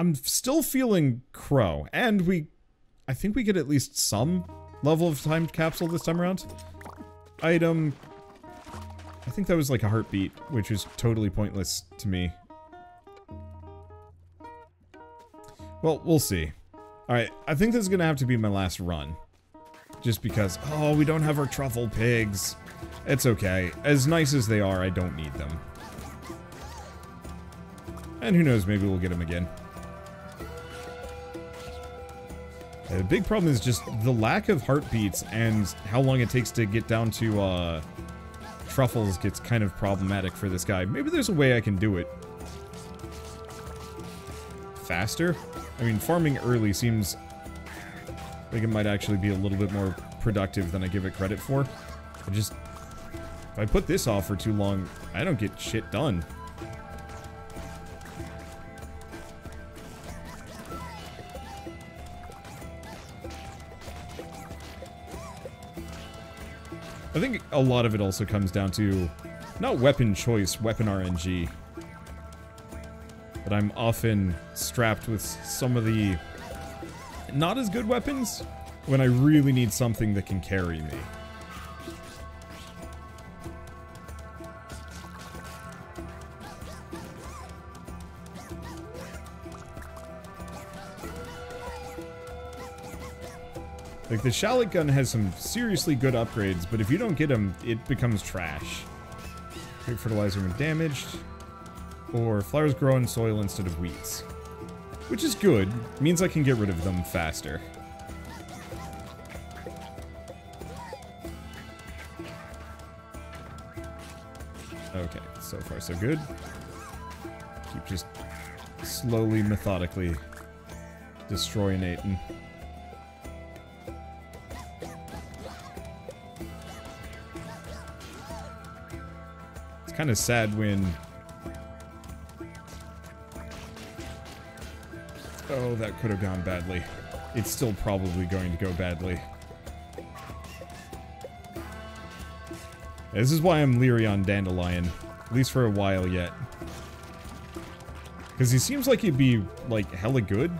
I'm still feeling Crow, and we... I think we get at least some level of time capsule this time around. Item... I think that was like a heartbeat, which is totally pointless to me. Well, we'll see. Alright, I think this is gonna have to be my last run. Just because, oh, we don't have our truffle pigs. It's okay. As nice as they are, I don't need them. And who knows, maybe we'll get them again. The big problem is just the lack of heartbeats and how long it takes to get down to uh, truffles gets kind of problematic for this guy. Maybe there's a way I can do it. Faster? I mean, farming early seems like it might actually be a little bit more productive than I give it credit for. I just... If I put this off for too long, I don't get shit done. I think a lot of it also comes down to not weapon choice, weapon RNG. But I'm often strapped with some of the not as good weapons when I really need something that can carry me. Like, the shallot gun has some seriously good upgrades, but if you don't get them, it becomes trash. Great fertilizer when damaged. Or flowers grow in soil instead of weeds. Which is good. Means I can get rid of them faster. Okay, so far so good. Keep just slowly, methodically destroying Aiden. Kind of sad when... Oh, that could have gone badly. It's still probably going to go badly. This is why I'm leery on Dandelion. At least for a while yet. Because he seems like he'd be, like, hella good.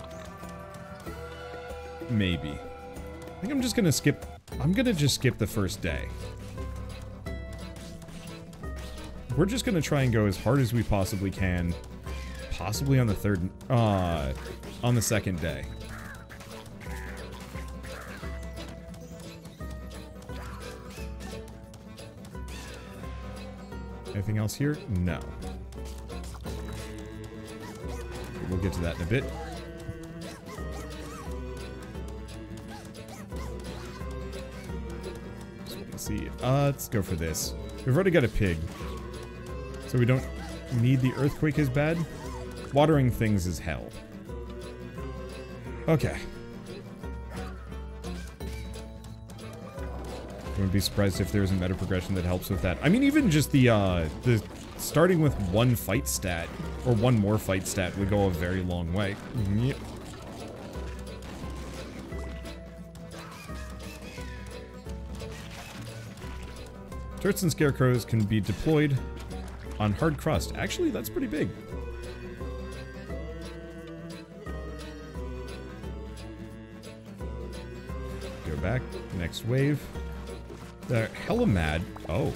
Maybe. I think I'm just gonna skip... I'm gonna just skip the first day. We're just gonna try and go as hard as we possibly can. Possibly on the third... Uh, on the second day. Anything else here? No. We'll get to that in a bit. Let's see. Uh, let's go for this. We've already got a pig. So we don't need the earthquake as bad. Watering things is hell. Okay. Wouldn't be surprised if there's a meta progression that helps with that. I mean, even just the, uh, the starting with one fight stat, or one more fight stat, would go a very long way. Yep. Turrets and scarecrows can be deployed on hard crust. Actually, that's pretty big. Go back. Next wave. The Hellamad. Oh.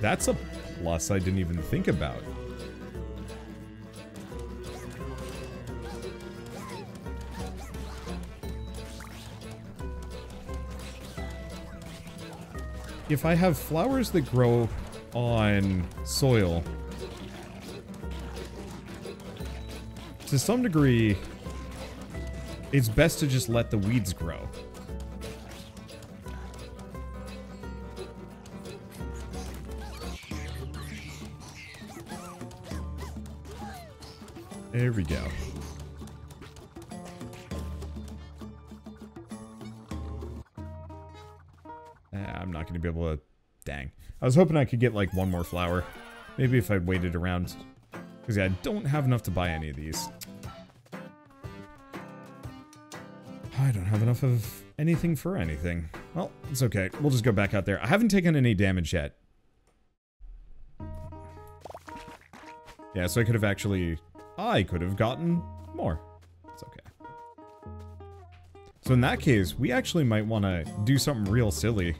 That's a plus I didn't even think about. If I have flowers that grow on soil. To some degree, it's best to just let the weeds grow. There we go. I was hoping I could get like one more flower. Maybe if I'd waited around. Because yeah, I don't have enough to buy any of these. I don't have enough of anything for anything. Well, it's okay. We'll just go back out there. I haven't taken any damage yet. Yeah, so I could have actually I could have gotten more. It's okay. So in that case, we actually might want to do something real silly.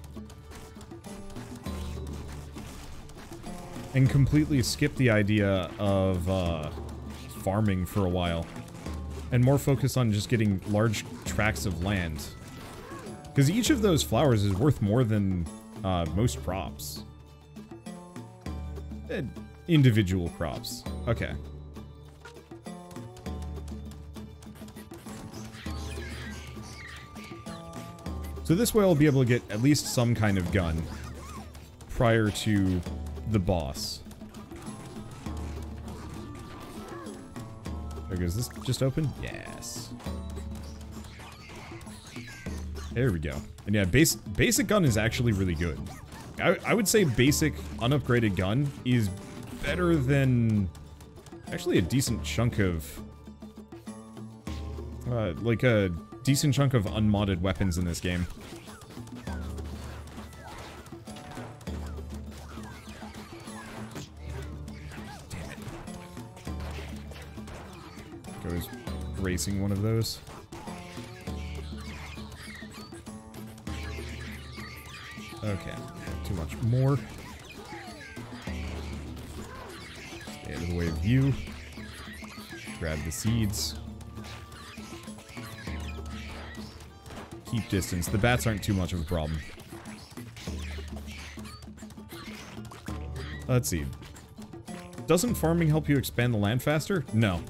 And completely skip the idea of uh, farming for a while. And more focus on just getting large tracts of land. Because each of those flowers is worth more than uh, most crops. Uh, individual crops. Okay. So this way I'll be able to get at least some kind of gun prior to the boss. There goes this just open? Yes. There we go. And yeah, base, basic gun is actually really good. I, I would say basic unupgraded gun is better than actually a decent chunk of uh, like a decent chunk of unmodded weapons in this game. Racing one of those. Okay, too much more. Stay out of the way of view. Grab the seeds. keep distance. The bats aren't too much of a problem. Let's see. Doesn't farming help you expand the land faster? No.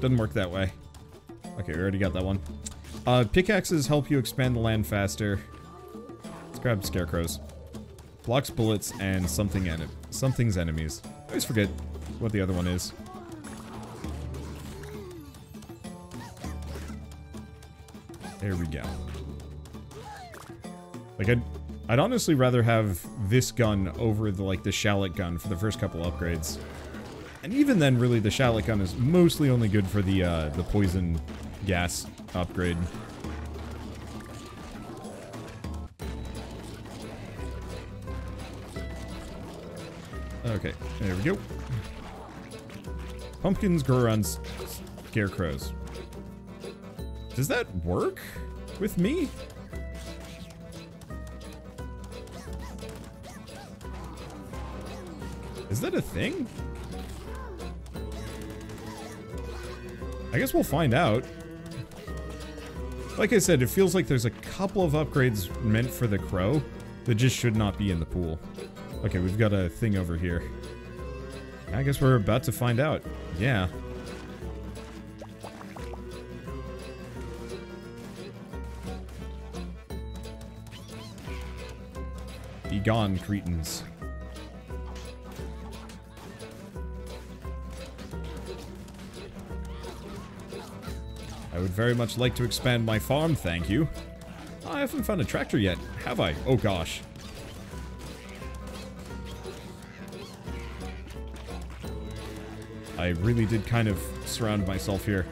Doesn't work that way. Okay, we already got that one. Uh, pickaxes help you expand the land faster. Let's grab scarecrows. Blocks bullets and something en something's enemies. I always forget what the other one is. There we go. Like, I'd, I'd honestly rather have this gun over the, like, the Shallot gun for the first couple upgrades. And even then, really, the Shallot gun is mostly only good for the, uh, the poison gas upgrade. Okay, there we go. Pumpkins grow scarecrows. Does that work with me? Is that a thing? I guess we'll find out. Like I said, it feels like there's a couple of upgrades meant for the crow that just should not be in the pool. Okay, we've got a thing over here. I guess we're about to find out. Yeah. Be gone, cretins. Would very much like to expand my farm, thank you. I haven't found a tractor yet, have I? Oh gosh. I really did kind of surround myself here.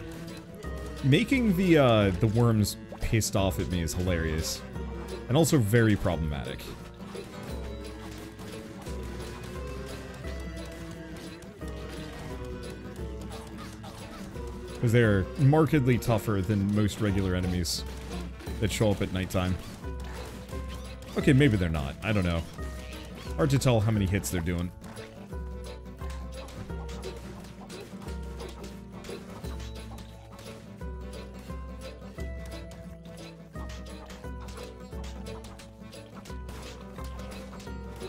Making the, uh, the worms pissed off at me is hilarious. And also very problematic. Because they're markedly tougher than most regular enemies that show up at nighttime. Okay, maybe they're not. I don't know. Hard to tell how many hits they're doing.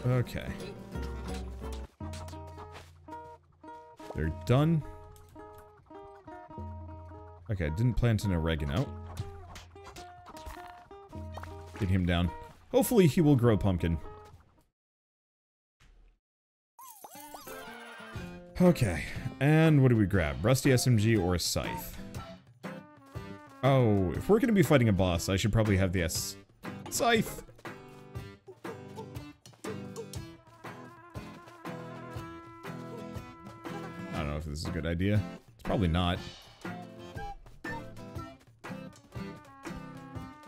Okay. They're done. Okay, I didn't plant an oregano. Get him down. Hopefully he will grow pumpkin. Okay, and what do we grab? Rusty SMG or a scythe? Oh, if we're gonna be fighting a boss, I should probably have the S scythe. I don't know if this is a good idea. It's probably not.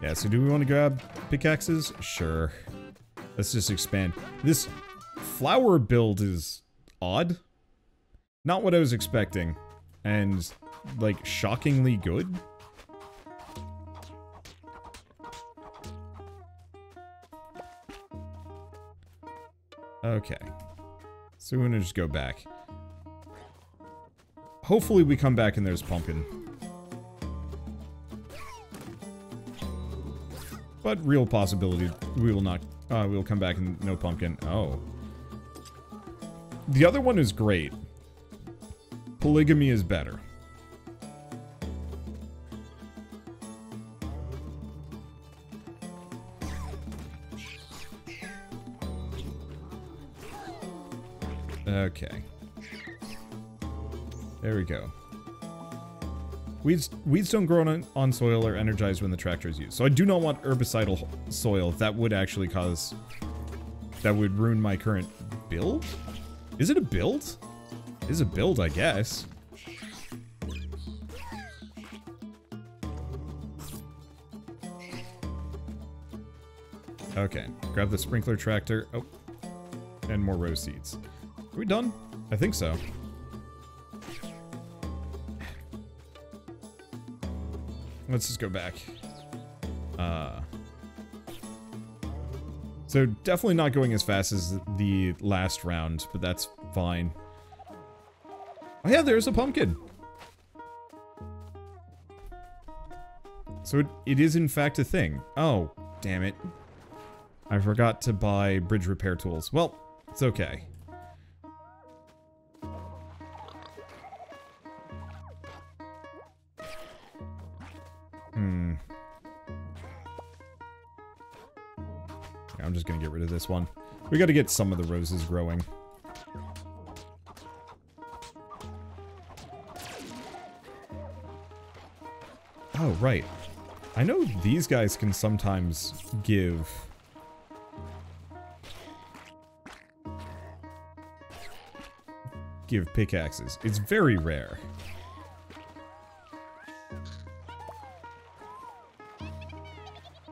Yeah, so do we want to grab pickaxes? Sure. Let's just expand. This flower build is odd. Not what I was expecting. and, like, shockingly good. Okay. So we're gonna just go back. Hopefully we come back and there's pumpkin. But real possibility we will not uh, we'll come back and no pumpkin. Oh. The other one is great. Polygamy is better. Okay. There we go. Weeds, weeds don't grow on, on soil or energized when the tractor is used. So I do not want herbicidal soil. That would actually cause... That would ruin my current build? Is it a build? It is a build, I guess. Okay, grab the sprinkler tractor. Oh, and more rose seeds. Are we done? I think so. Let's just go back. Uh, so definitely not going as fast as the last round, but that's fine. Oh yeah, there's a pumpkin. So it, it is in fact a thing. Oh, damn it. I forgot to buy bridge repair tools. Well, it's okay. I'm just gonna get rid of this one. We gotta get some of the roses growing. Oh, right. I know these guys can sometimes give... Give pickaxes. It's very rare.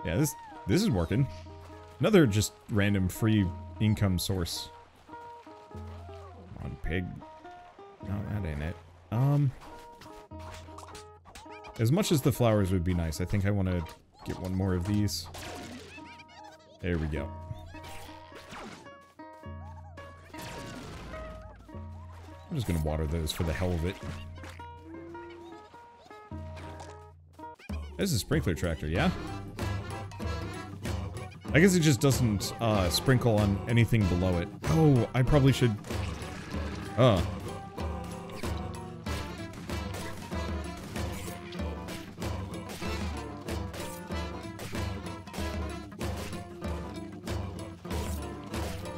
Yeah, this this is working. Another just random free income source. Come on, pig. No, that ain't it. Um... As much as the flowers would be nice, I think I want to get one more of these. There we go. I'm just gonna water those for the hell of it. This is a sprinkler tractor, yeah? I guess it just doesn't uh, sprinkle on anything below it. Oh, I probably should... Oh.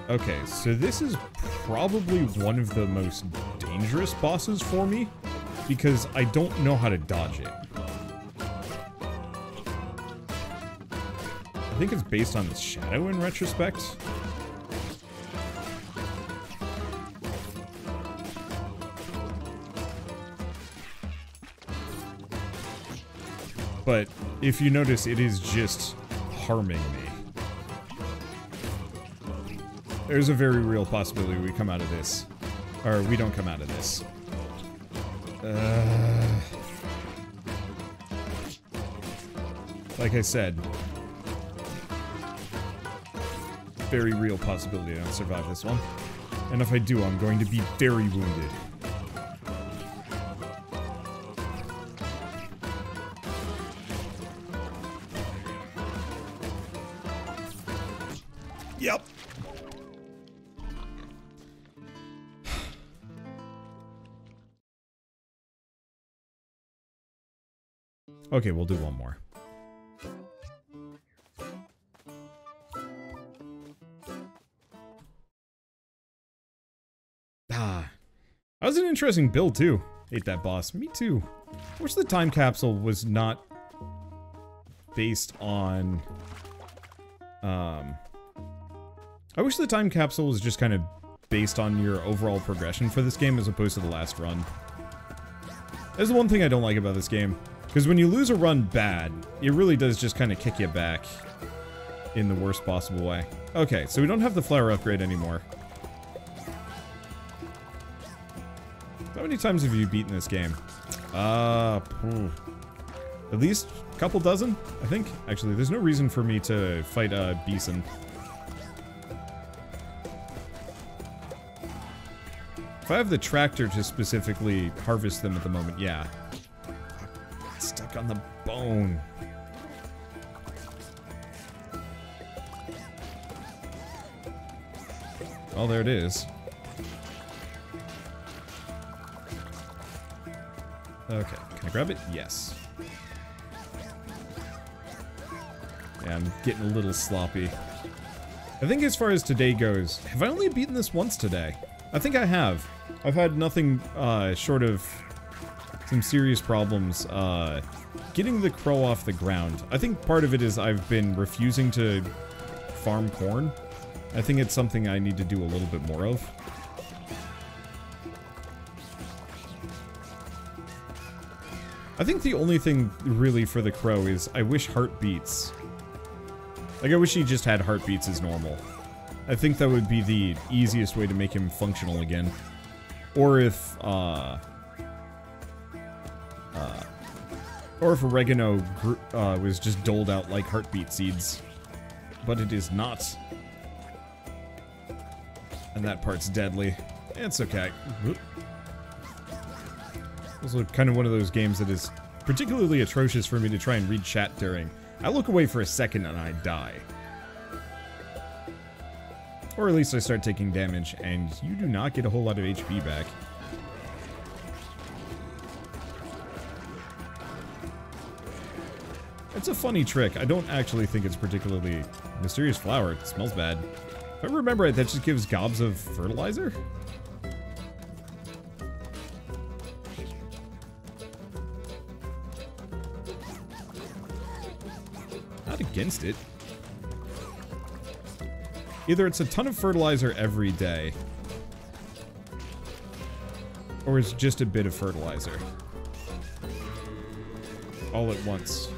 Okay, so this is probably one of the most dangerous bosses for me, because I don't know how to dodge it. Think it's based on its shadow in retrospect. But if you notice, it is just harming me. There's a very real possibility we come out of this. Or we don't come out of this. Uh, like I said, very real possibility I don't survive this one. And if I do, I'm going to be very wounded. Yep. Okay, we'll do one more. Was an interesting build, too. Ate that boss. Me too. I wish the time capsule was not based on... Um... I wish the time capsule was just kind of based on your overall progression for this game as opposed to the last run. That's the one thing I don't like about this game. Because when you lose a run bad, it really does just kind of kick you back in the worst possible way. Okay, so we don't have the flower upgrade anymore. How many times have you beaten this game? Uh, at least a couple dozen, I think. Actually, there's no reason for me to fight uh, Beeson. If I have the tractor to specifically harvest them at the moment, yeah. Stuck on the bone. Oh, there it is. Okay, can I grab it? Yes. Yeah, I'm getting a little sloppy. I think as far as today goes, have I only beaten this once today? I think I have. I've had nothing uh, short of some serious problems uh, getting the crow off the ground. I think part of it is I've been refusing to farm corn. I think it's something I need to do a little bit more of. I think the only thing really for the crow is I wish heartbeats. Like I wish he just had heartbeats as normal. I think that would be the easiest way to make him functional again. Or if, uh... Uh... Or if oregano uh, was just doled out like heartbeat seeds. But it is not. And that part's deadly. It's okay. Also kind of one of those games that is particularly atrocious for me to try and read chat during. I look away for a second and I die. Or at least I start taking damage, and you do not get a whole lot of HP back. It's a funny trick. I don't actually think it's particularly mysterious flower. It smells bad. If I remember right, that just gives gobs of fertilizer? Against it. Either it's a ton of fertilizer every day, or it's just a bit of fertilizer. All at once.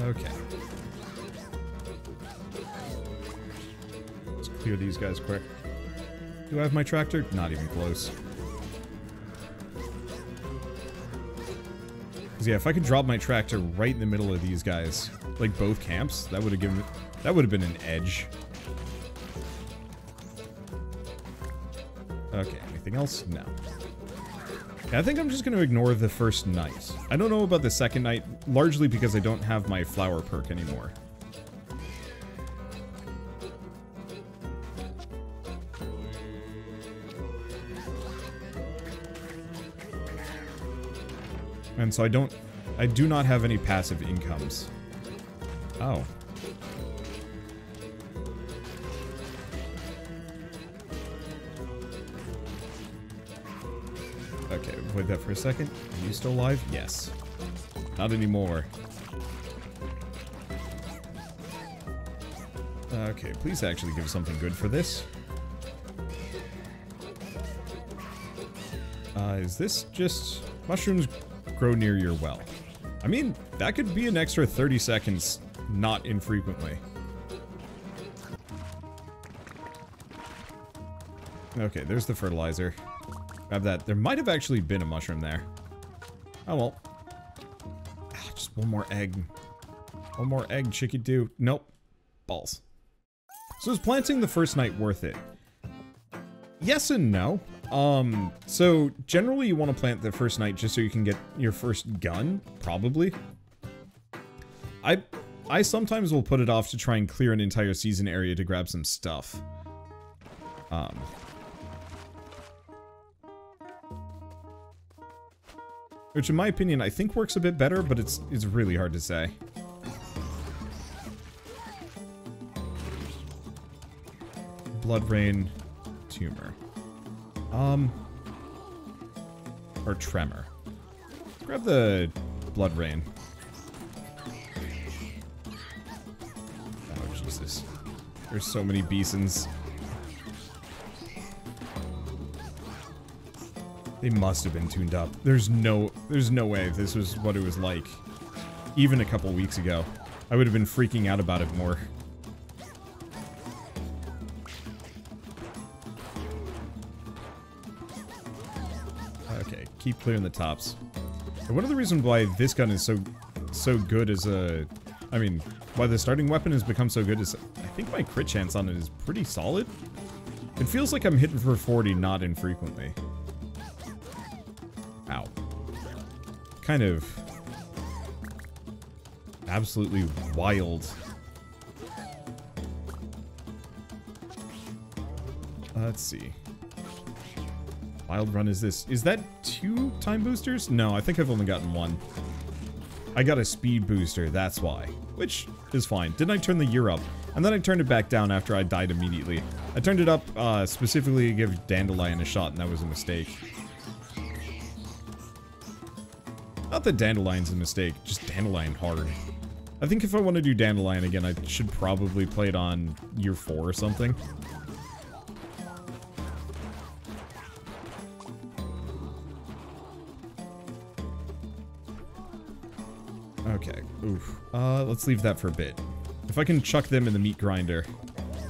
Okay. Let's clear these guys quick. Do I have my tractor? Not even close. Because yeah, if I could drop my tractor right in the middle of these guys, like both camps, that would have given that would have been an edge. Okay, anything else? No. I think I'm just going to ignore the first night. I don't know about the second night, largely because I don't have my flower perk anymore. And so I don't... I do not have any passive incomes. Oh. Okay, wait that for a second. Are you still alive? Yes. Not anymore. Okay, please actually give something good for this. Uh, is this just mushrooms grow near your well. I mean, that could be an extra 30 seconds not infrequently. Okay, there's the fertilizer. Grab that. There might have actually been a mushroom there. Oh well. Ah, just one more egg. One more egg, chickie do. Nope. Balls. So is planting the first night worth it? Yes and no. Um, so generally you want to plant the first night just so you can get your first gun, probably. I I sometimes will put it off to try and clear an entire season area to grab some stuff. Um, which in my opinion I think works a bit better, but it's it's really hard to say. Blood rain, tumor. Um, or tremor. Grab the blood rain. Oh, Jesus. There's so many Beesons. They must have been tuned up. There's no, there's no way this was what it was like. Even a couple weeks ago. I would have been freaking out about it more. Okay, keep clearing the tops. And one of the reasons why this gun is so so good as a... Uh, I mean, why the starting weapon has become so good is I think my crit chance on it is pretty solid. It feels like I'm hitting for 40 not infrequently. Ow. Kind of... Absolutely wild. Uh, let's see. Wild run is this. Is that two time boosters? No, I think I've only gotten one. I got a speed booster, that's why. Which is fine. Didn't I turn the year up? And then I turned it back down after I died immediately. I turned it up uh, specifically to give Dandelion a shot, and that was a mistake. Not that Dandelion's a mistake, just Dandelion hard. I think if I want to do Dandelion again, I should probably play it on year 4 or something. Uh, let's leave that for a bit. If I can chuck them in the meat grinder,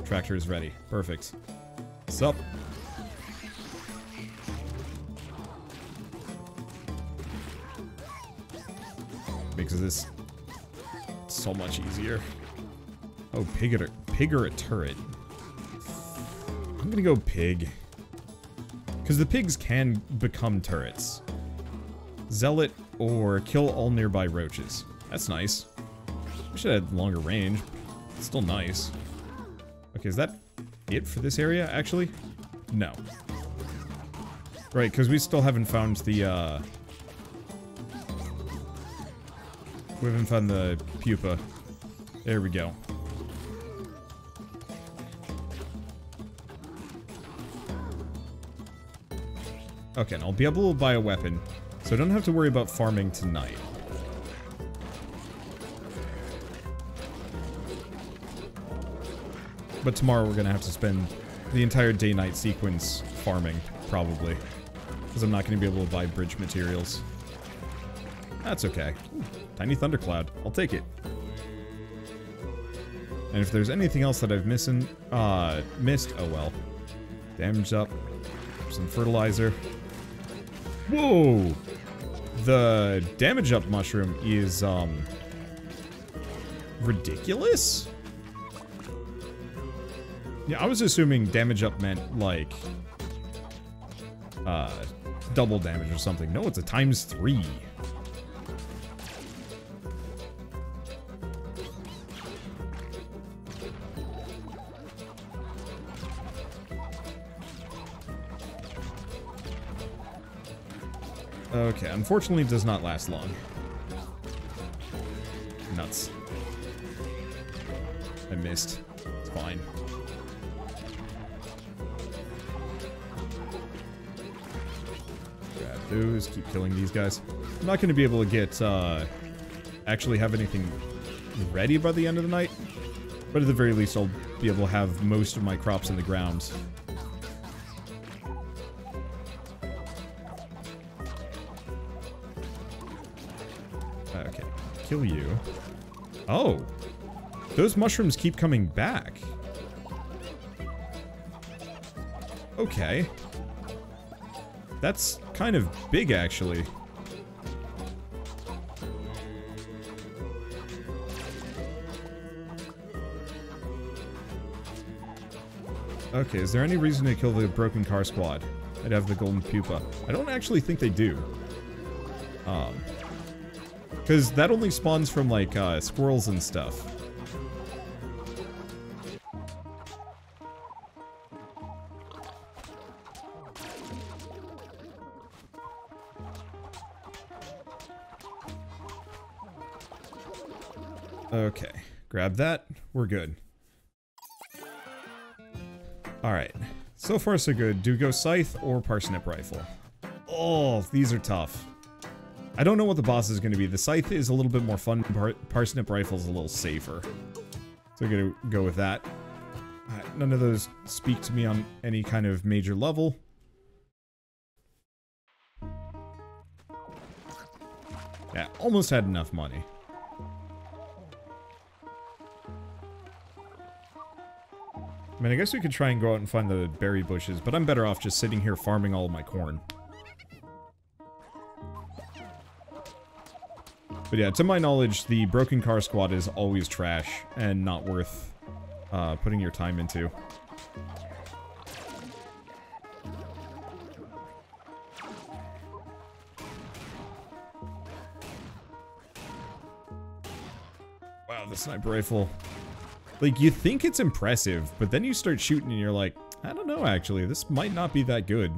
tractor is ready. Perfect. Sup? Makes this so much easier. Oh, pig or, pig or a turret? I'm gonna go pig. Because the pigs can become turrets. Zealot or kill all nearby roaches. That's nice. Should have longer range. It's still nice. Okay, is that it for this area, actually? No. Right, because we still haven't found the, uh... We haven't found the pupa. There we go. Okay, and I'll be able to buy a weapon, so I don't have to worry about farming tonight. But tomorrow we're gonna have to spend the entire day-night sequence farming, probably. Because I'm not gonna be able to buy bridge materials. That's okay. Ooh, tiny thundercloud. I'll take it. And if there's anything else that I've missing, uh, missed, oh well. Damage up. Some fertilizer. Whoa! The damage up mushroom is, um... Ridiculous? Yeah, I was assuming damage up meant, like... Uh, double damage or something. No, it's a times three. Okay, unfortunately it does not last long. Nuts. I missed. Those, keep killing these guys. I'm not going to be able to get, uh, actually have anything ready by the end of the night. But at the very least, I'll be able to have most of my crops in the ground Okay, kill you. Oh. Those mushrooms keep coming back. Okay. That's kind of big, actually. Okay, is there any reason to kill the broken car squad? I'd have the golden pupa. I don't actually think they do. Um, because that only spawns from, like, uh, squirrels and stuff. We're good. Alright. So far, so good. Do go Scythe or Parsnip Rifle? Oh, these are tough. I don't know what the boss is going to be. The Scythe is a little bit more fun. Par Parsnip Rifle is a little safer. So I'm going to go with that. Uh, none of those speak to me on any kind of major level. Yeah, almost had enough money. I mean, I guess we could try and go out and find the berry bushes, but I'm better off just sitting here farming all my corn. But yeah, to my knowledge, the broken car squad is always trash and not worth uh, putting your time into. Wow, the sniper rifle like, you think it's impressive, but then you start shooting and you're like, I don't know, actually. This might not be that good.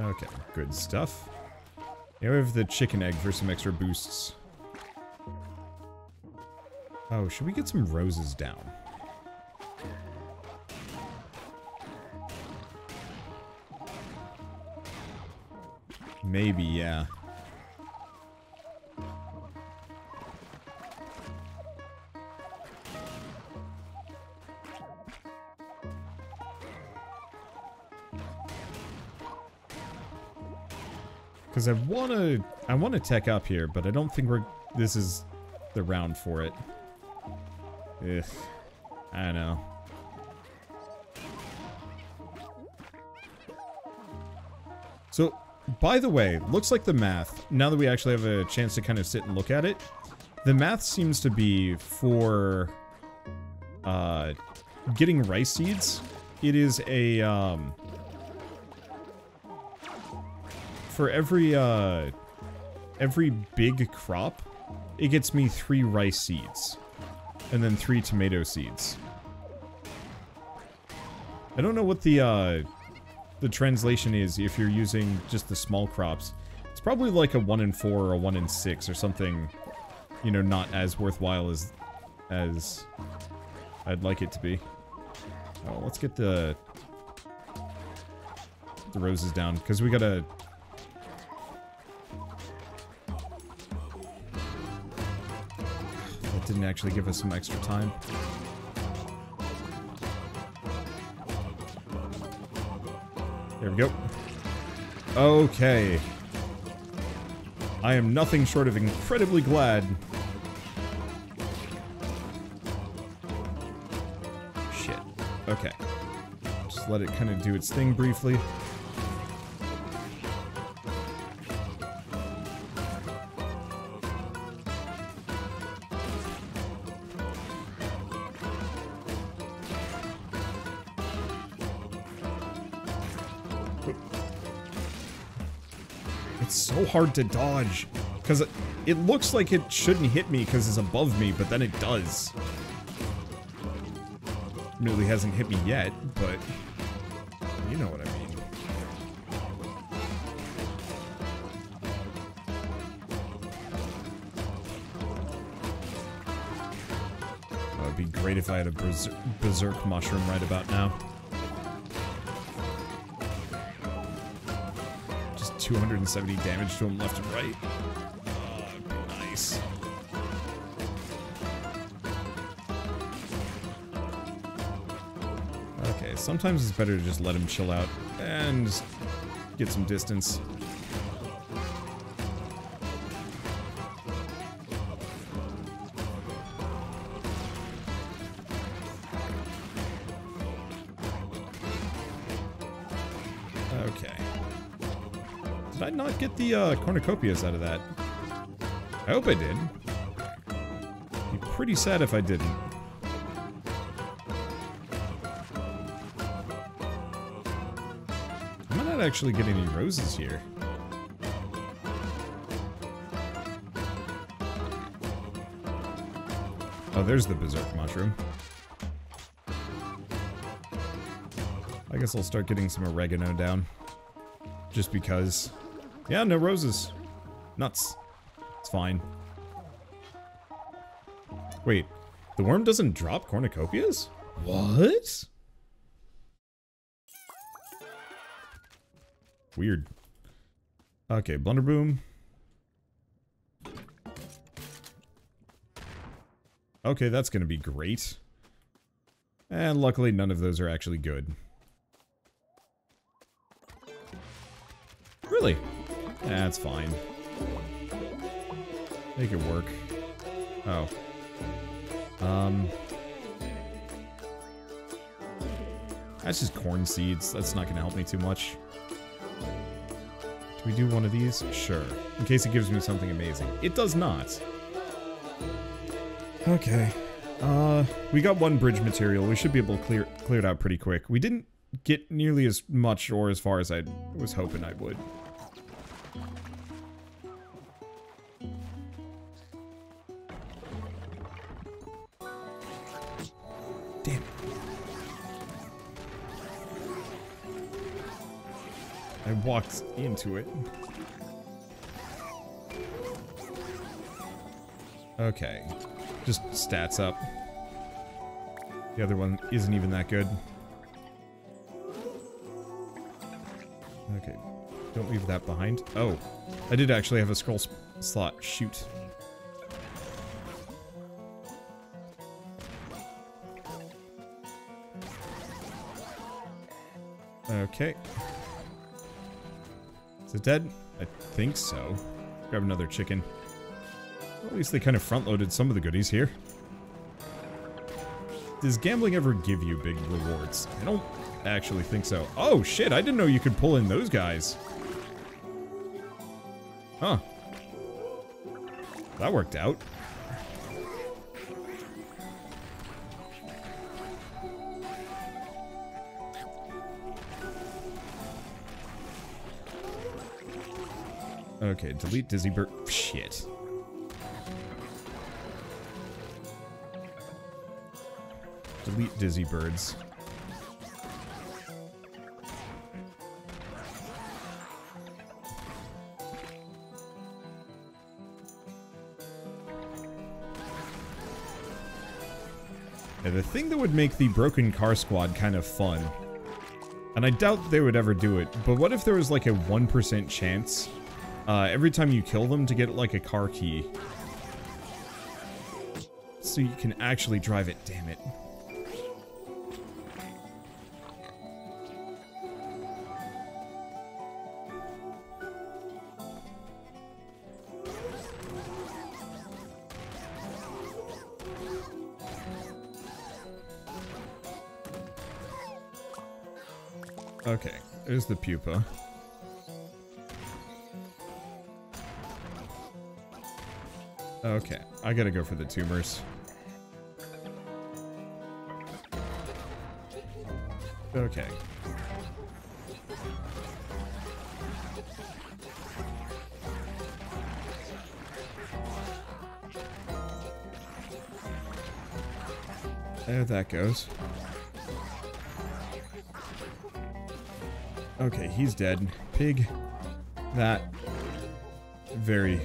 Okay, good stuff. Yeah, we have the chicken egg for some extra boosts. Oh, should we get some roses down? Maybe, yeah. Because I want to, I want to tech up here, but I don't think we're, this is the round for it. Ugh. I don't know. By the way, looks like the math, now that we actually have a chance to kind of sit and look at it, the math seems to be for uh, getting rice seeds. It is a, um, for every, uh, every big crop, it gets me three rice seeds. And then three tomato seeds. I don't know what the, uh, the translation is if you're using just the small crops. It's probably like a 1 in 4 or a 1 in 6 or something, you know, not as worthwhile as, as I'd like it to be. Oh, let's get the, the roses down, because we gotta That didn't actually give us some extra time. There we go. Okay. I am nothing short of incredibly glad. Shit. Okay. Just let it kind of do its thing briefly. Hard to dodge. Because it, looks like it shouldn't hit me because it's above me, but then it does. Really hasn't hit me yet, but you know what I mean. That would be great if I had a berserk mushroom right about now. 270 damage to him left and right. Oh, nice. Okay, sometimes it's better to just let him chill out and get some distance. Get the uh, cornucopias out of that? I hope I did. Be pretty sad if I didn't. I might not actually get any roses here. Oh, there's the berserk mushroom. I guess I'll start getting some oregano down. Just because. Yeah, no roses. Nuts. It's fine. Wait, the worm doesn't drop cornucopias? What? Weird. Okay, Blunderboom. Okay, that's gonna be great. And luckily none of those are actually good. Really? That's fine. Make it work. Oh. Um. That's just corn seeds. That's not going to help me too much. Do we do one of these? Sure. In case it gives me something amazing. It does not. Okay. Uh, we got one bridge material. We should be able to clear, clear it out pretty quick. We didn't get nearly as much or as far as I was hoping I would. Walked into it. Okay. Just stats up. The other one isn't even that good. Okay. Don't leave that behind. Oh. I did actually have a scroll slot. Shoot. Okay. Is it dead? I think so. Grab another chicken. Well, at least they kind of front-loaded some of the goodies here. Does gambling ever give you big rewards? I don't actually think so. Oh, shit, I didn't know you could pull in those guys. Huh. That worked out. Okay, delete Dizzy Bird. Shit. Delete Dizzy Birds. Yeah, the thing that would make the Broken Car Squad kind of fun, and I doubt they would ever do it, but what if there was like a 1% chance uh, every time you kill them to get like a car key? So you can actually drive it, damn it. Okay, there's the pupa. Okay, I gotta go for the tumors. Okay. There that goes. Okay, he's dead. Pig. That. Very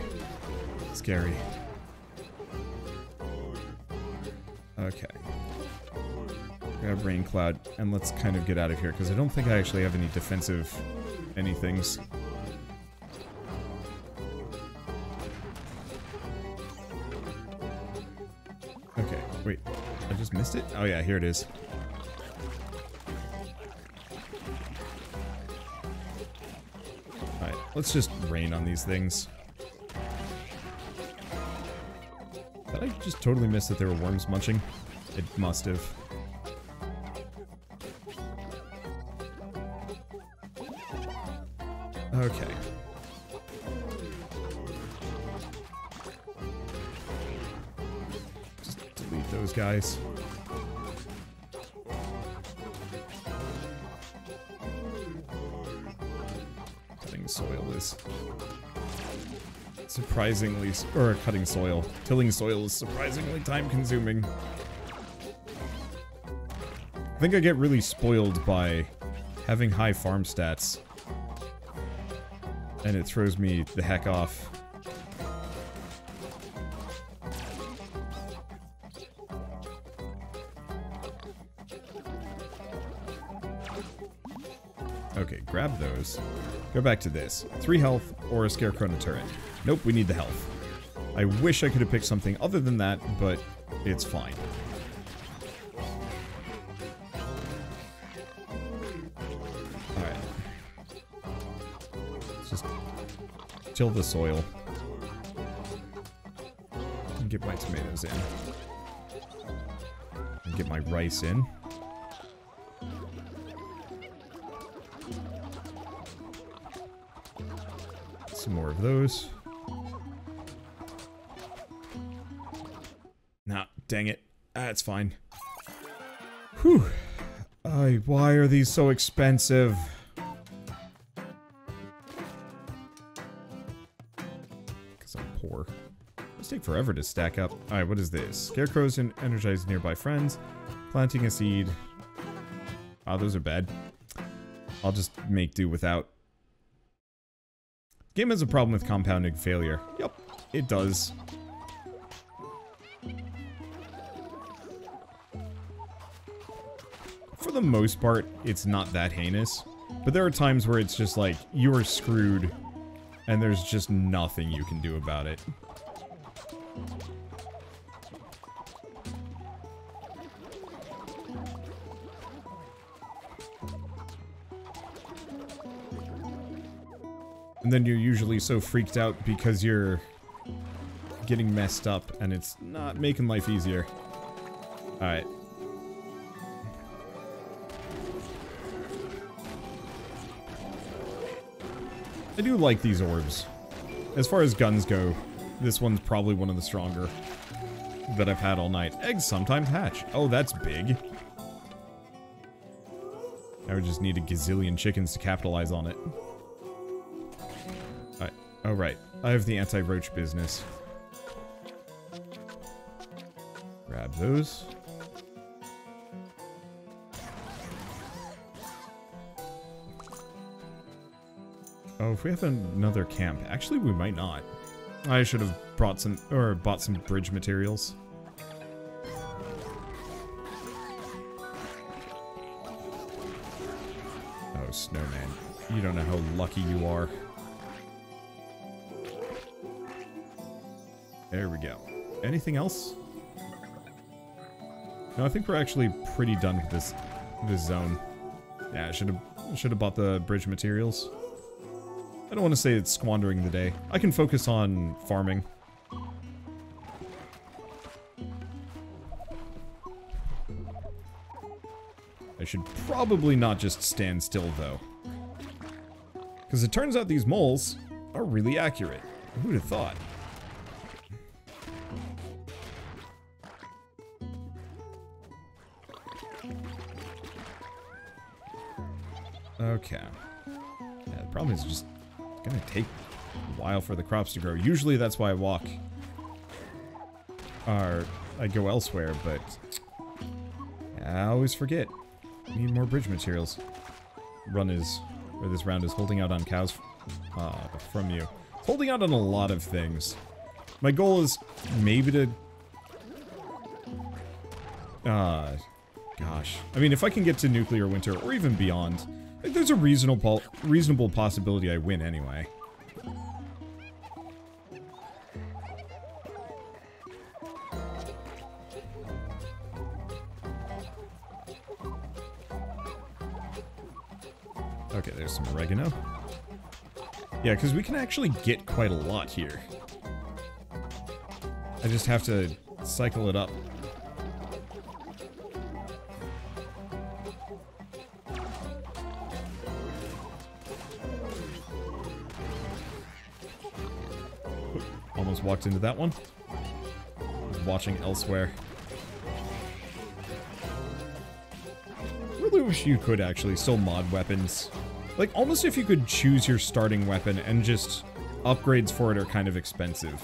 scary. Rain Cloud, and let's kind of get out of here, because I don't think I actually have any defensive anythings. Okay, wait. I just missed it? Oh yeah, here it is. Alright, let's just rain on these things. Did I just totally miss that there were worms munching? It must have. Surprisingly, or cutting soil. Tilling soil is surprisingly time consuming. I think I get really spoiled by having high farm stats. And it throws me the heck off. Okay, grab those. Go back to this. Three health or a scarecrow and a turret. Nope, we need the health. I wish I could have picked something other than that, but it's fine. Alright. Let's just till the soil. And get my tomatoes in. And get my rice in. Of those. Nah, dang it. Ah, That's fine. Whew. Why are these so expensive? Because I'm poor. These take forever to stack up. Alright, what is this? Scarecrows and energize nearby friends. Planting a seed. Oh, those are bad. I'll just make do without. Game has a problem with compounding failure. Yep, it does. For the most part, it's not that heinous. But there are times where it's just like, you are screwed, and there's just nothing you can do about it. And then you're usually so freaked out because you're getting messed up and it's not making life easier. Alright. I do like these orbs. As far as guns go, this one's probably one of the stronger that I've had all night. Eggs sometimes hatch. Oh, that's big. I would just need a gazillion chickens to capitalize on it. Oh, right. I have the anti-roach business. Grab those. Oh, if we have another camp. Actually, we might not. I should have brought some, or bought some bridge materials. Oh, snowman. You don't know how lucky you are. There we go. Anything else? No, I think we're actually pretty done with this this zone. Yeah, I should have should have bought the bridge materials. I don't want to say it's squandering the day. I can focus on farming. I should probably not just stand still, though. Because it turns out these moles are really accurate. Who'd have thought? Okay. Yeah, the problem is just gonna take a while for the crops to grow. Usually that's why I walk. Or I go elsewhere, but I always forget. Need more bridge materials. Run is, or this round is holding out on cows uh, from you. Holding out on a lot of things. My goal is maybe to... Uh, gosh. I mean, if I can get to nuclear winter, or even beyond, there's a reasonable reasonable possibility I win anyway. Okay, there's some oregano. Yeah, because we can actually get quite a lot here. I just have to cycle it up. Walked into that one. Watching elsewhere. really wish you could actually still mod weapons. Like, almost if you could choose your starting weapon and just upgrades for it are kind of expensive.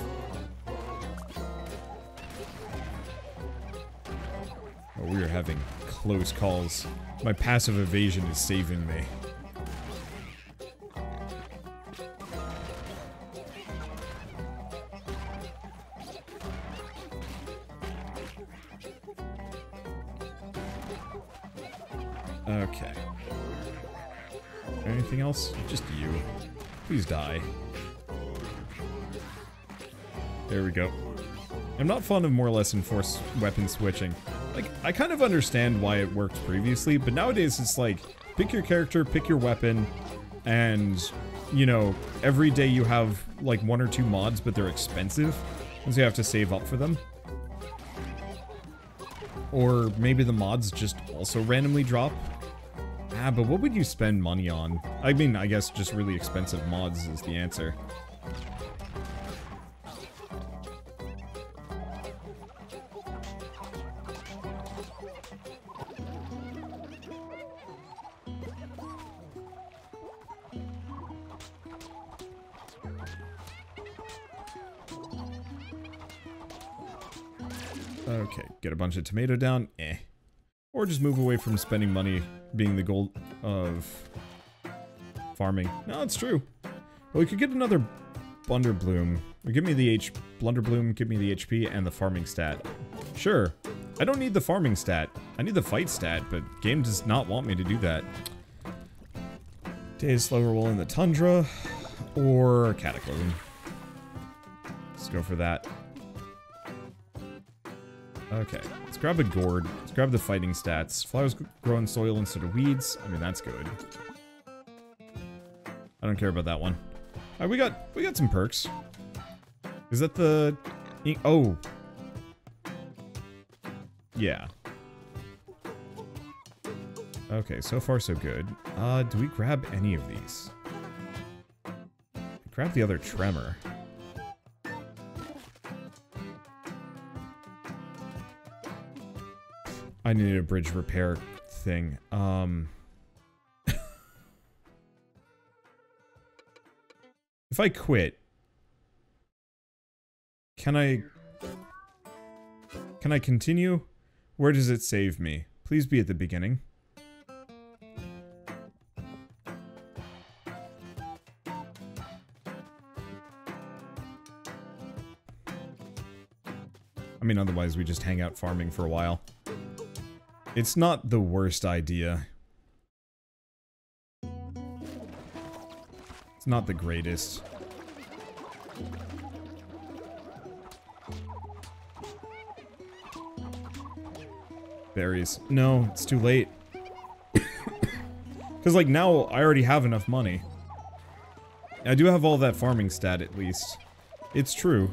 Oh, we are having close calls. My passive evasion is saving me. Not fond of more or less enforced weapon switching. Like, I kind of understand why it worked previously, but nowadays it's like, pick your character, pick your weapon, and, you know, every day you have, like, one or two mods, but they're expensive, and so you have to save up for them. Or maybe the mods just also randomly drop. Ah, but what would you spend money on? I mean, I guess just really expensive mods is the answer. Bunch of tomato down. Eh. Or just move away from spending money being the goal of farming. No, it's true. Well, we could get another Blunderbloom. Give me the H Blunderbloom, give me the HP and the farming stat. Sure. I don't need the farming stat. I need the fight stat, but game does not want me to do that. Days slower wool in the tundra or cataclysm. Let's go for that. Okay, let's grab a gourd. Let's grab the fighting stats. Flowers grow in soil instead of weeds. I mean, that's good. I don't care about that one. We got we got some perks. Is that the oh. Yeah. Okay, so far so good. Uh, do we grab any of these? Grab the other tremor. I needed a bridge repair thing. Um... if I quit... Can I... Can I continue? Where does it save me? Please be at the beginning. I mean, otherwise we just hang out farming for a while. It's not the worst idea. It's not the greatest. Berries. No, it's too late. Because, like, now I already have enough money. I do have all that farming stat, at least. It's true.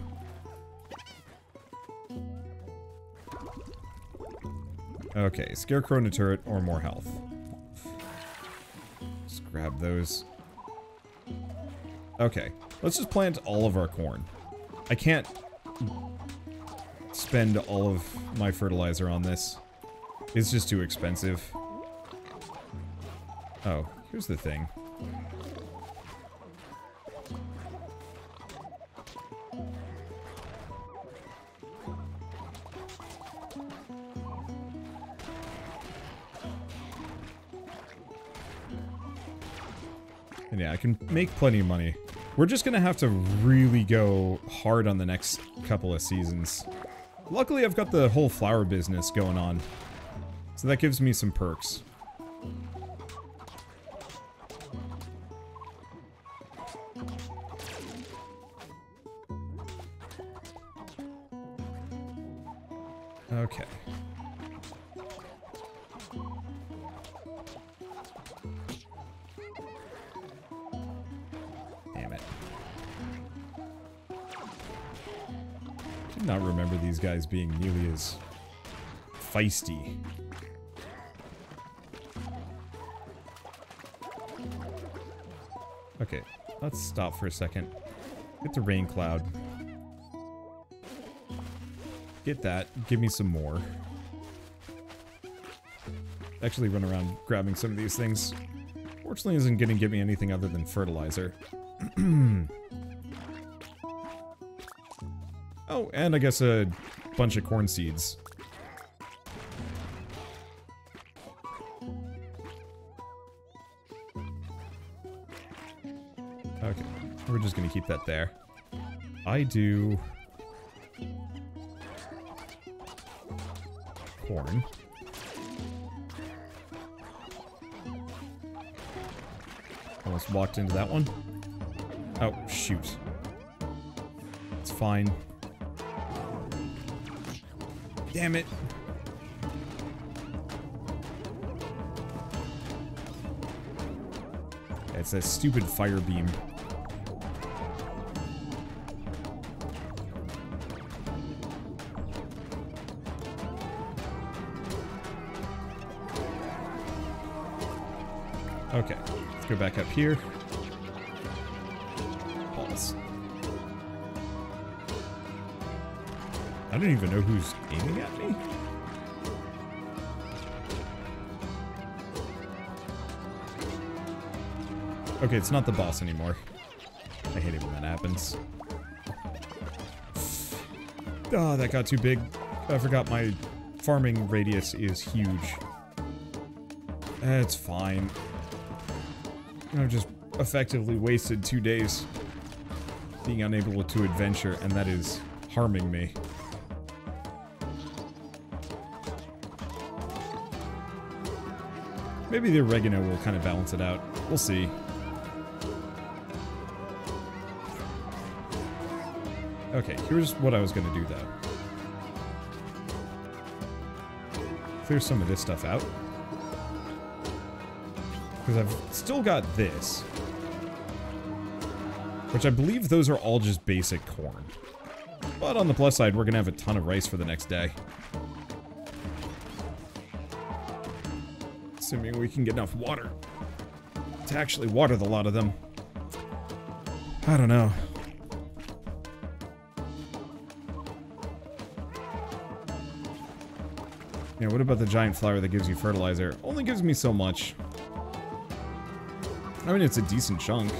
Okay, Scarecrow and a turret or more health. Let's grab those. Okay, let's just plant all of our corn. I can't spend all of my fertilizer on this. It's just too expensive. Oh, here's the thing. Yeah, I can make plenty of money. We're just gonna have to really go hard on the next couple of seasons. Luckily, I've got the whole flower business going on. So that gives me some perks. Guys being nearly as feisty. Okay, let's stop for a second. Get the rain cloud. Get that. Give me some more. Actually run around grabbing some of these things. Fortunately isn't going to give me anything other than fertilizer. Oh, and I guess a bunch of corn seeds. Okay, we're just gonna keep that there. I do... Corn. Almost walked into that one. Oh, shoot. It's fine. Damn it. It's a stupid fire beam. Okay, let's go back up here. Don't even know who's aiming at me. Okay, it's not the boss anymore. I hate it when that happens. Oh, that got too big. I forgot my farming radius is huge. It's fine. I've just effectively wasted two days being unable to adventure, and that is harming me. Maybe the oregano will kind of balance it out. We'll see. Okay, here's what I was going to do, though. Clear some of this stuff out. Because I've still got this. Which I believe those are all just basic corn. But on the plus side, we're going to have a ton of rice for the next day. Assuming we can get enough water to actually water the lot of them. I don't know. Yeah, what about the giant flower that gives you fertilizer? Only gives me so much. I mean, it's a decent chunk.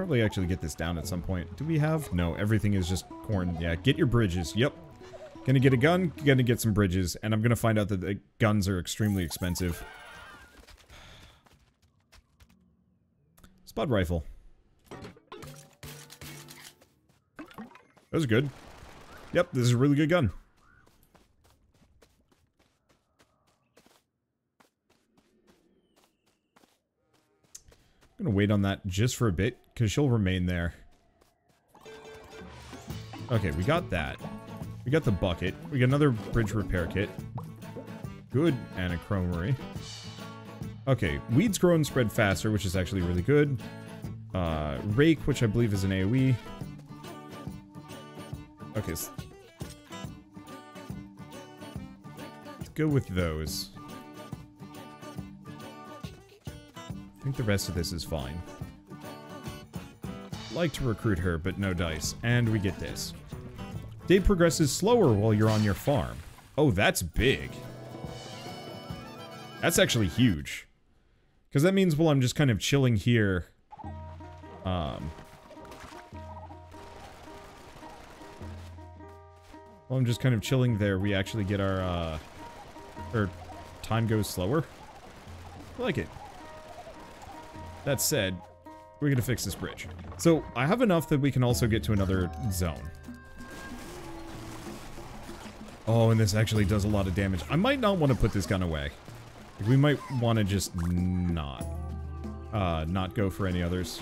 Probably actually get this down at some point. Do we have? No, everything is just corn. Yeah, get your bridges. Yep. Gonna get a gun, gonna get some bridges, and I'm gonna find out that the guns are extremely expensive. Spud rifle. That was good. Yep, this is a really good gun. Wait on that just for a bit, because she'll remain there. Okay, we got that. We got the bucket. We got another bridge repair kit. Good anachromery. Okay, weeds grow and spread faster, which is actually really good. Uh, rake, which I believe is an AoE. Okay, let's go with those. Think the rest of this is fine. Like to recruit her, but no dice. And we get this. Day progresses slower while you're on your farm. Oh, that's big. That's actually huge. Because that means while I'm just kind of chilling here... Um... While I'm just kind of chilling there, we actually get our, uh... Or time goes slower. I like it. That said, we're gonna fix this bridge. So, I have enough that we can also get to another zone. Oh, and this actually does a lot of damage. I might not want to put this gun away. we might want to just not. Uh, not go for any others.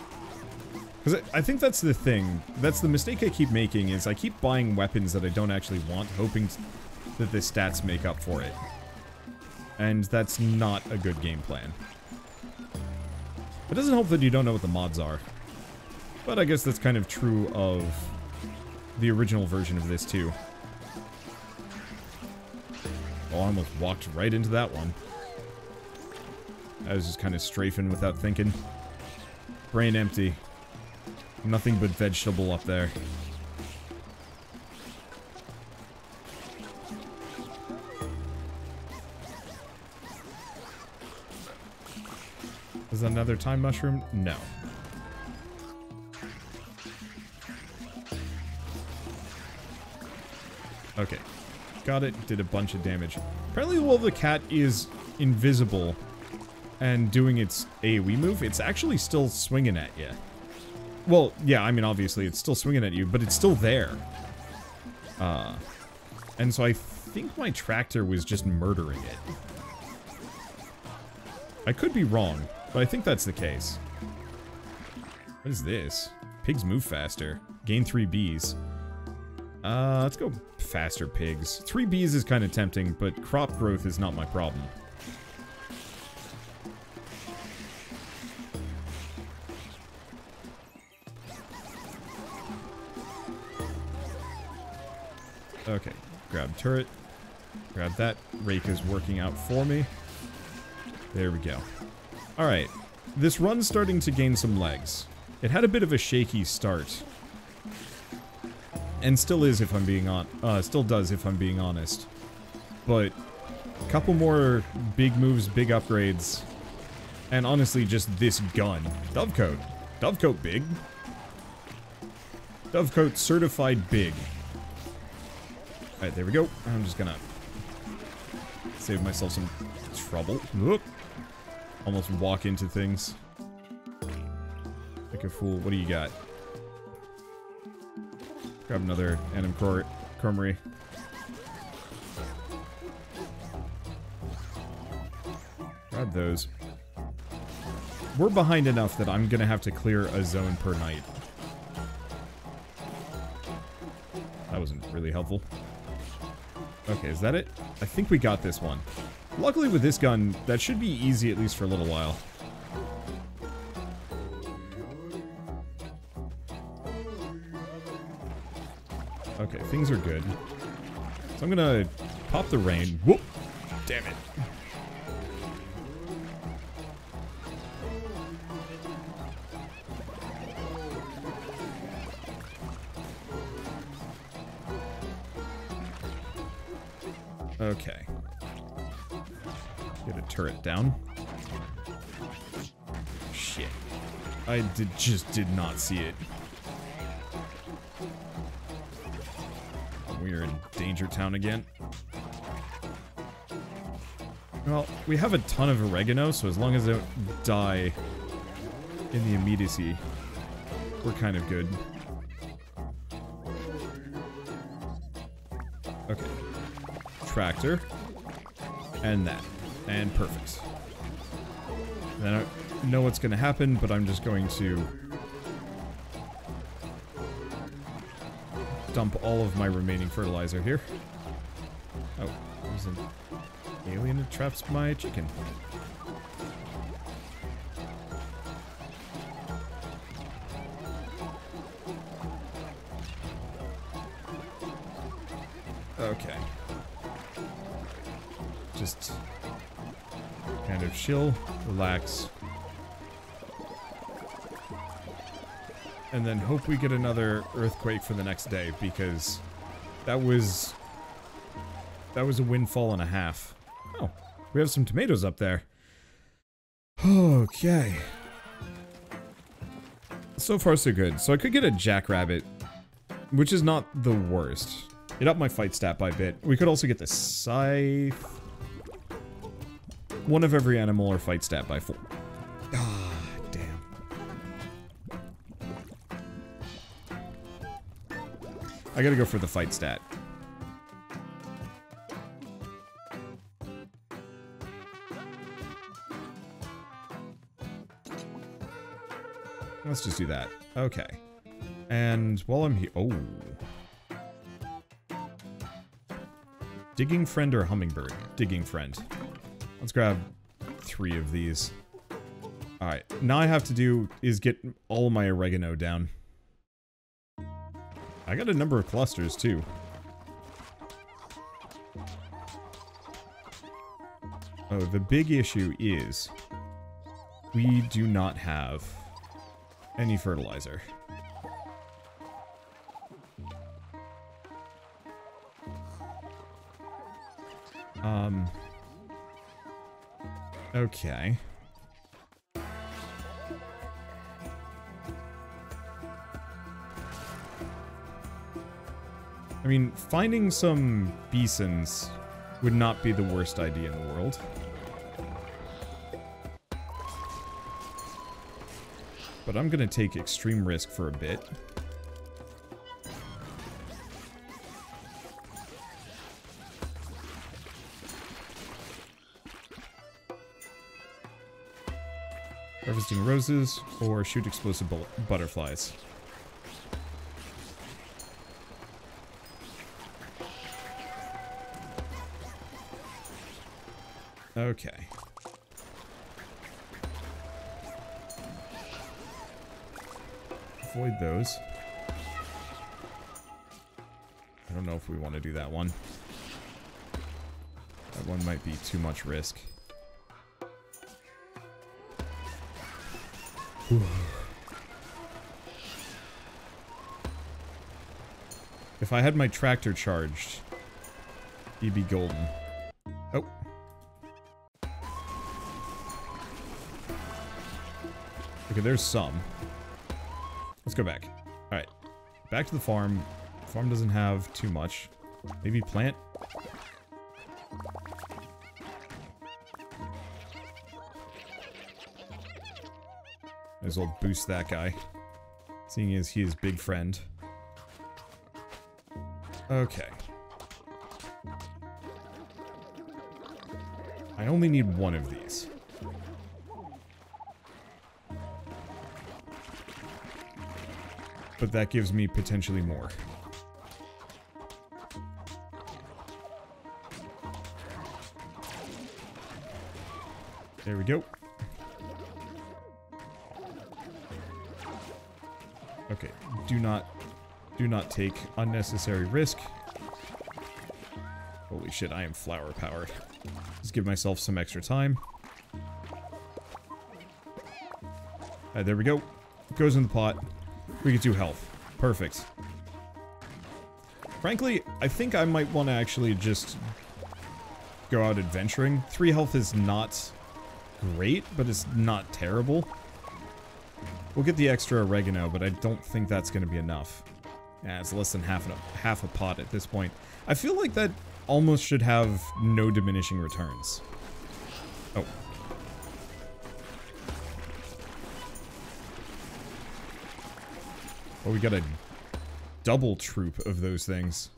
Because I, I think that's the thing. That's the mistake I keep making, is I keep buying weapons that I don't actually want, hoping that the stats make up for it. And that's not a good game plan. It doesn't help that you don't know what the mods are. But I guess that's kind of true of the original version of this too. Oh, I almost walked right into that one. I was just kind of strafing without thinking. Brain empty. Nothing but vegetable up there. Is that another time mushroom? No. Okay. Got it. Did a bunch of damage. Apparently while the cat is invisible and doing its AoE move, it's actually still swinging at you. Well, yeah, I mean, obviously, it's still swinging at you, but it's still there. Uh, and so I think my tractor was just murdering it. I could be wrong, but I think that's the case. What is this? Pigs move faster. Gain 3 bees. Uh, let's go faster pigs. 3 bees is kind of tempting, but crop growth is not my problem. Okay, grab turret. Grab that. Rake is working out for me. There we go. Alright, this run's starting to gain some legs. It had a bit of a shaky start. And still is if I'm being on uh still does if I'm being honest. But a couple more big moves, big upgrades. And honestly just this gun. Dovecoat. Dovecoat big. Dovecoat certified big. Alright, there we go. I'm just gonna save myself some trouble. Whoop. Almost walk into things. Like a fool. What do you got? Grab another Anim Cromery. Grab those. We're behind enough that I'm gonna have to clear a zone per night. That wasn't really helpful. Okay, is that it? I think we got this one. Luckily with this gun, that should be easy at least for a little while. Okay, things are good. So I'm gonna pop the rain. Whoop! Damn it. Okay. Turret down. Shit. I did just did not see it. We are in Danger Town again. Well, we have a ton of oregano, so as long as they don't die in the immediacy, we're kind of good. Okay. Tractor. And that. And perfect. And I know what's going to happen, but I'm just going to dump all of my remaining fertilizer here. Oh, there's an alien that traps my chicken. Chill, relax, and then hope we get another earthquake for the next day because that was that was a windfall and a half. Oh, we have some tomatoes up there. Okay. So far so good. So I could get a jackrabbit, which is not the worst. It upped my fight stat by a bit. We could also get the scythe. One of every animal or fight stat by four. Ah, damn. I gotta go for the fight stat. Let's just do that. Okay. And while I'm here... Oh. Digging friend or hummingbird? Digging friend. Let's grab three of these. Alright. Now I have to do is get all my oregano down. I got a number of clusters too. Oh, the big issue is we do not have any fertilizer. Um. Okay. I mean, finding some Beesons would not be the worst idea in the world. But I'm gonna take extreme risk for a bit. Harvesting roses or shoot explosive butterflies. Okay. Avoid those. I don't know if we want to do that one. That one might be too much risk. If I had my tractor charged, he'd be golden. Oh. Okay, there's some. Let's go back. Alright. back to the farm. Farm doesn't have too much. Maybe plant? Might as well boost that guy. Seeing as he is big friend. Okay. I only need one of these. But that gives me potentially more. There we go. Do not do not take unnecessary risk. Holy shit, I am flower powered. Just give myself some extra time. Alright, there we go. Goes in the pot. We get two health. Perfect. Frankly, I think I might want to actually just go out adventuring. Three health is not great, but it's not terrible. We'll get the extra oregano, but I don't think that's going to be enough. Yeah, it's less than half a, half a pot at this point. I feel like that almost should have no diminishing returns. Oh. Oh, we got a double troop of those things.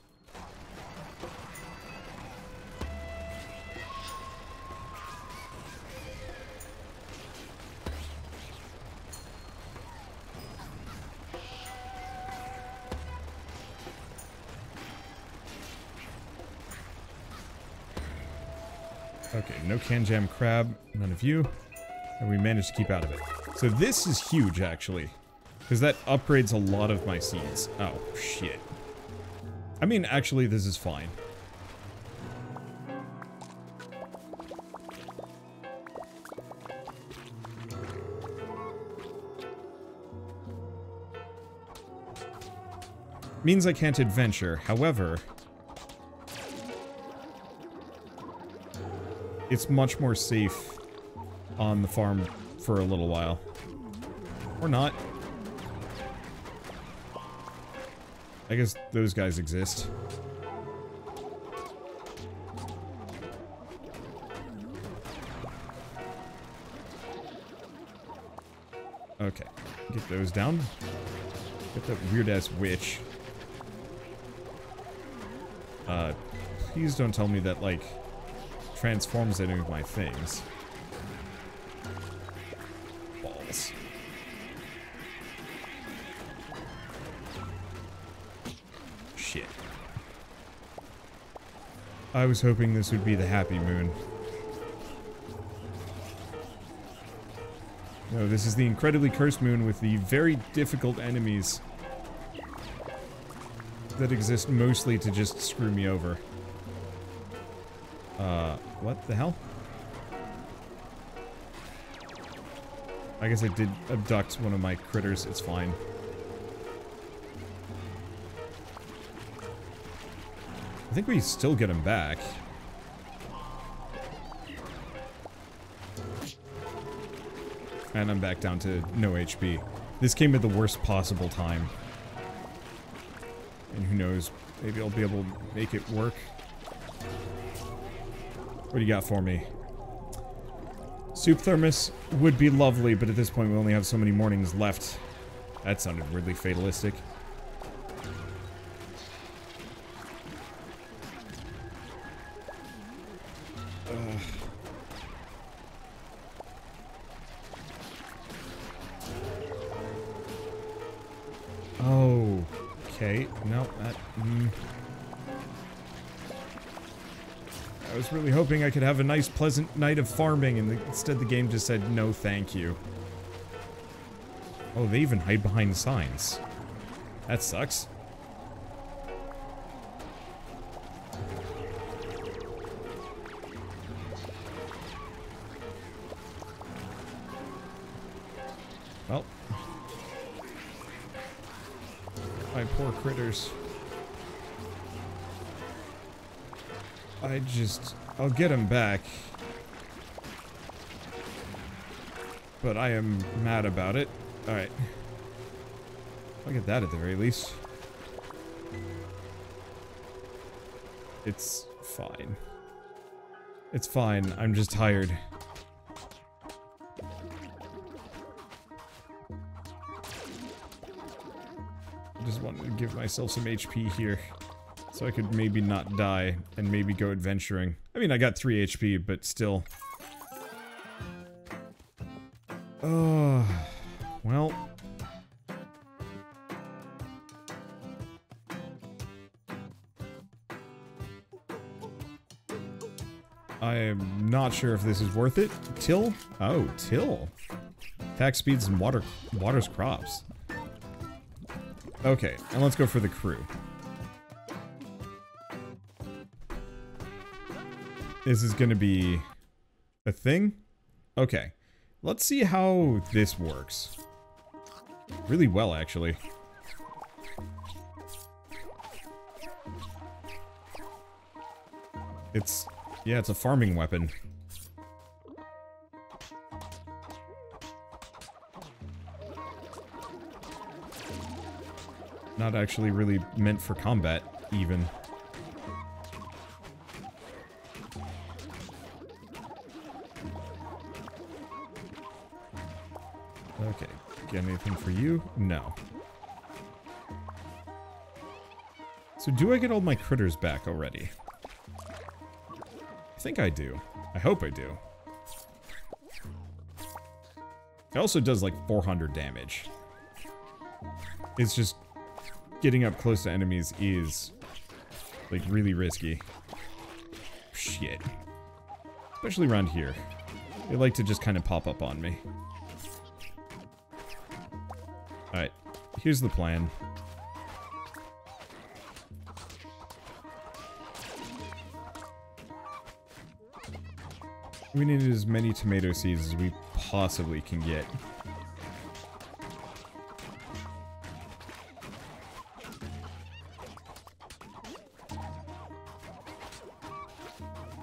No can jam crab, none of you. And we managed to keep out of it. So this is huge, actually. Because that upgrades a lot of my seeds. Oh, shit. I mean, actually, this is fine. Means I can't adventure. However, it's much more safe on the farm for a little while. Or not. I guess those guys exist. Okay. Get those down. Get that weird-ass witch. Uh, please don't tell me that, like, transforms any of my things. Balls. Shit. I was hoping this would be the happy moon. No, this is the incredibly cursed moon with the very difficult enemies that exist mostly to just screw me over. Uh, what the hell? I guess I did abduct one of my critters, it's fine. I think we still get him back. And I'm back down to no HP. This came at the worst possible time. And who knows, maybe I'll be able to make it work. What do you got for me? Soup thermos would be lovely, but at this point we only have so many mornings left. That sounded weirdly fatalistic. I could have a nice, pleasant night of farming, and the, instead the game just said no, thank you. Oh, they even hide behind signs. That sucks. Well. My poor critters. I just... I'll get him back. But I am mad about it. Alright. I'll get that at the very least. It's fine. It's fine, I'm just tired. I just wanted to give myself some HP here. So I could maybe not die and maybe go adventuring. I mean, I got 3 HP, but still. Oh, well. I am not sure if this is worth it. Till? Oh, till. Attack speeds and water waters crops. Okay, and let's go for the crew. This is gonna be a thing? Okay. Let's see how this works. Really well, actually. It's... Yeah, it's a farming weapon. Not actually really meant for combat, even. Anything for you? No. So do I get all my critters back already? I think I do. I hope I do. It also does like 400 damage. It's just getting up close to enemies is like really risky. Shit. Especially around here. They like to just kind of pop up on me. Here's the plan. We need as many tomato seeds as we possibly can get.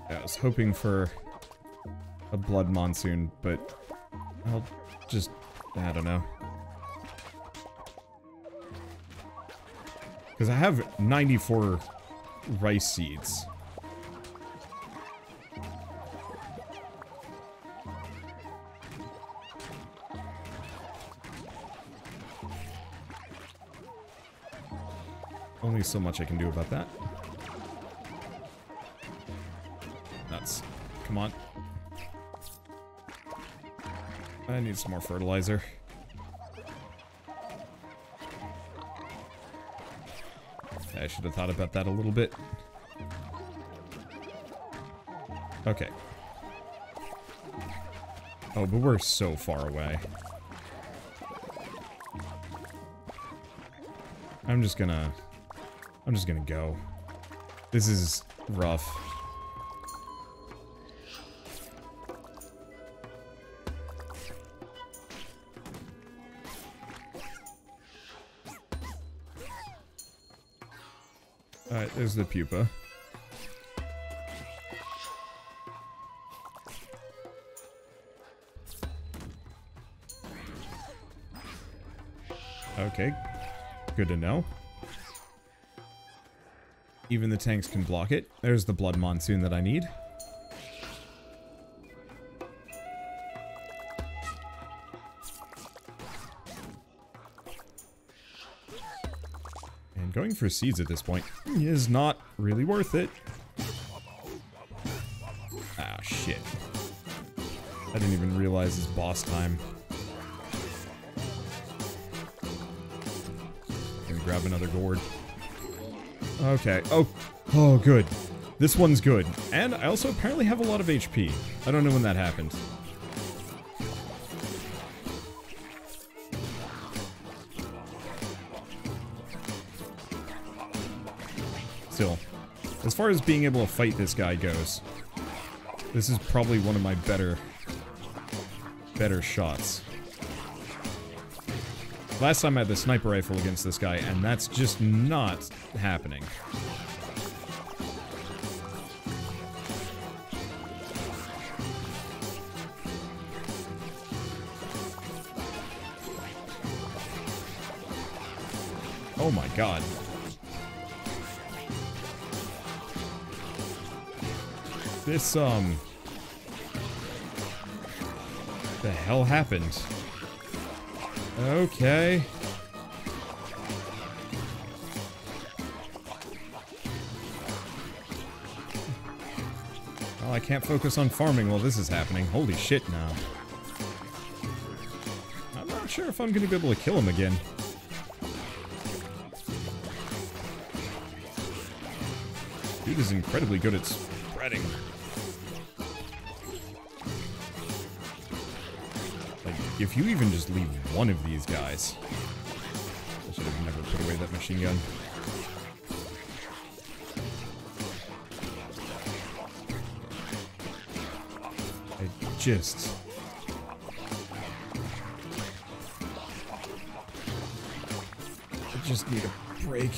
I was hoping for a blood monsoon, but I'll just, I don't know. Because I have 94 rice seeds. Only so much I can do about that. Nuts. Come on. I need some more fertilizer. I should have thought about that a little bit. Okay. Oh, but we're so far away. I'm just gonna... I'm just gonna go. This is rough. There's the pupa. Okay, good to know. Even the tanks can block it. There's the blood monsoon that I need. For seeds at this point is not really worth it. Ah, shit. I didn't even realize it's boss time. Gonna grab another gourd. Okay. Oh, oh, good. This one's good. And I also apparently have a lot of HP. I don't know when that happened. Far as being able to fight this guy goes, this is probably one of my better, better shots. Last time I had the sniper rifle against this guy, and that's just not happening. Oh my god. This, um... The hell happened? Okay. Well, I can't focus on farming while this is happening. Holy shit, now. I'm not sure if I'm gonna be able to kill him again. Dude is incredibly good at spreading. If you even just leave one of these guys... I should have never put away that machine gun. I just... I just need a break.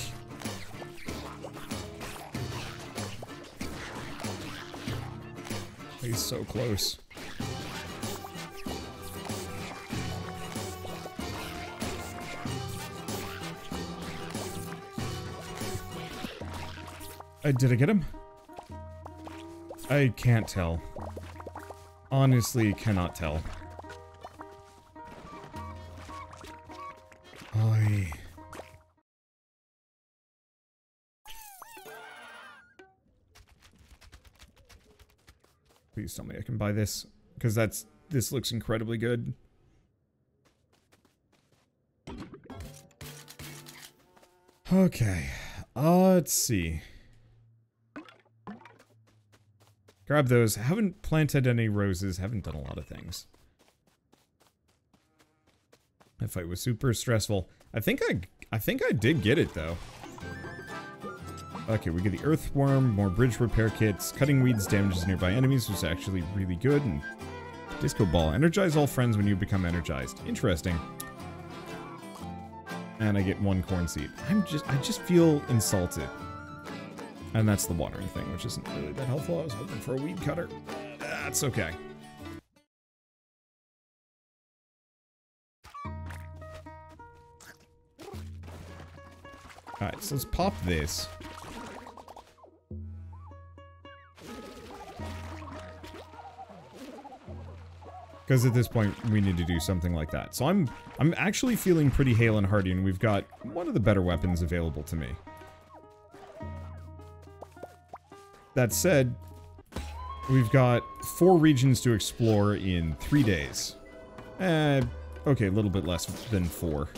He's so close. Uh, did I get him? I can't tell. Honestly, cannot tell. I... Please tell me I can buy this. Because that's... This looks incredibly good. Okay. Uh, let's see. Grab those. Haven't planted any roses. Haven't done a lot of things. That fight was super stressful. I think I... I think I did get it, though. Okay, we get the Earthworm, more bridge repair kits, cutting weeds damages nearby enemies was actually really good, and Disco Ball. Energize all friends when you become energized. Interesting. And I get one corn seed. I'm just, I just feel insulted. And that's the watering thing, which isn't really that helpful. I was hoping for a weed cutter. That's okay. Alright, so let's pop this. Because at this point, we need to do something like that. So I'm I'm actually feeling pretty hale and hearty, and we've got one of the better weapons available to me. That said, we've got four regions to explore in three days. Eh, okay, a little bit less than four.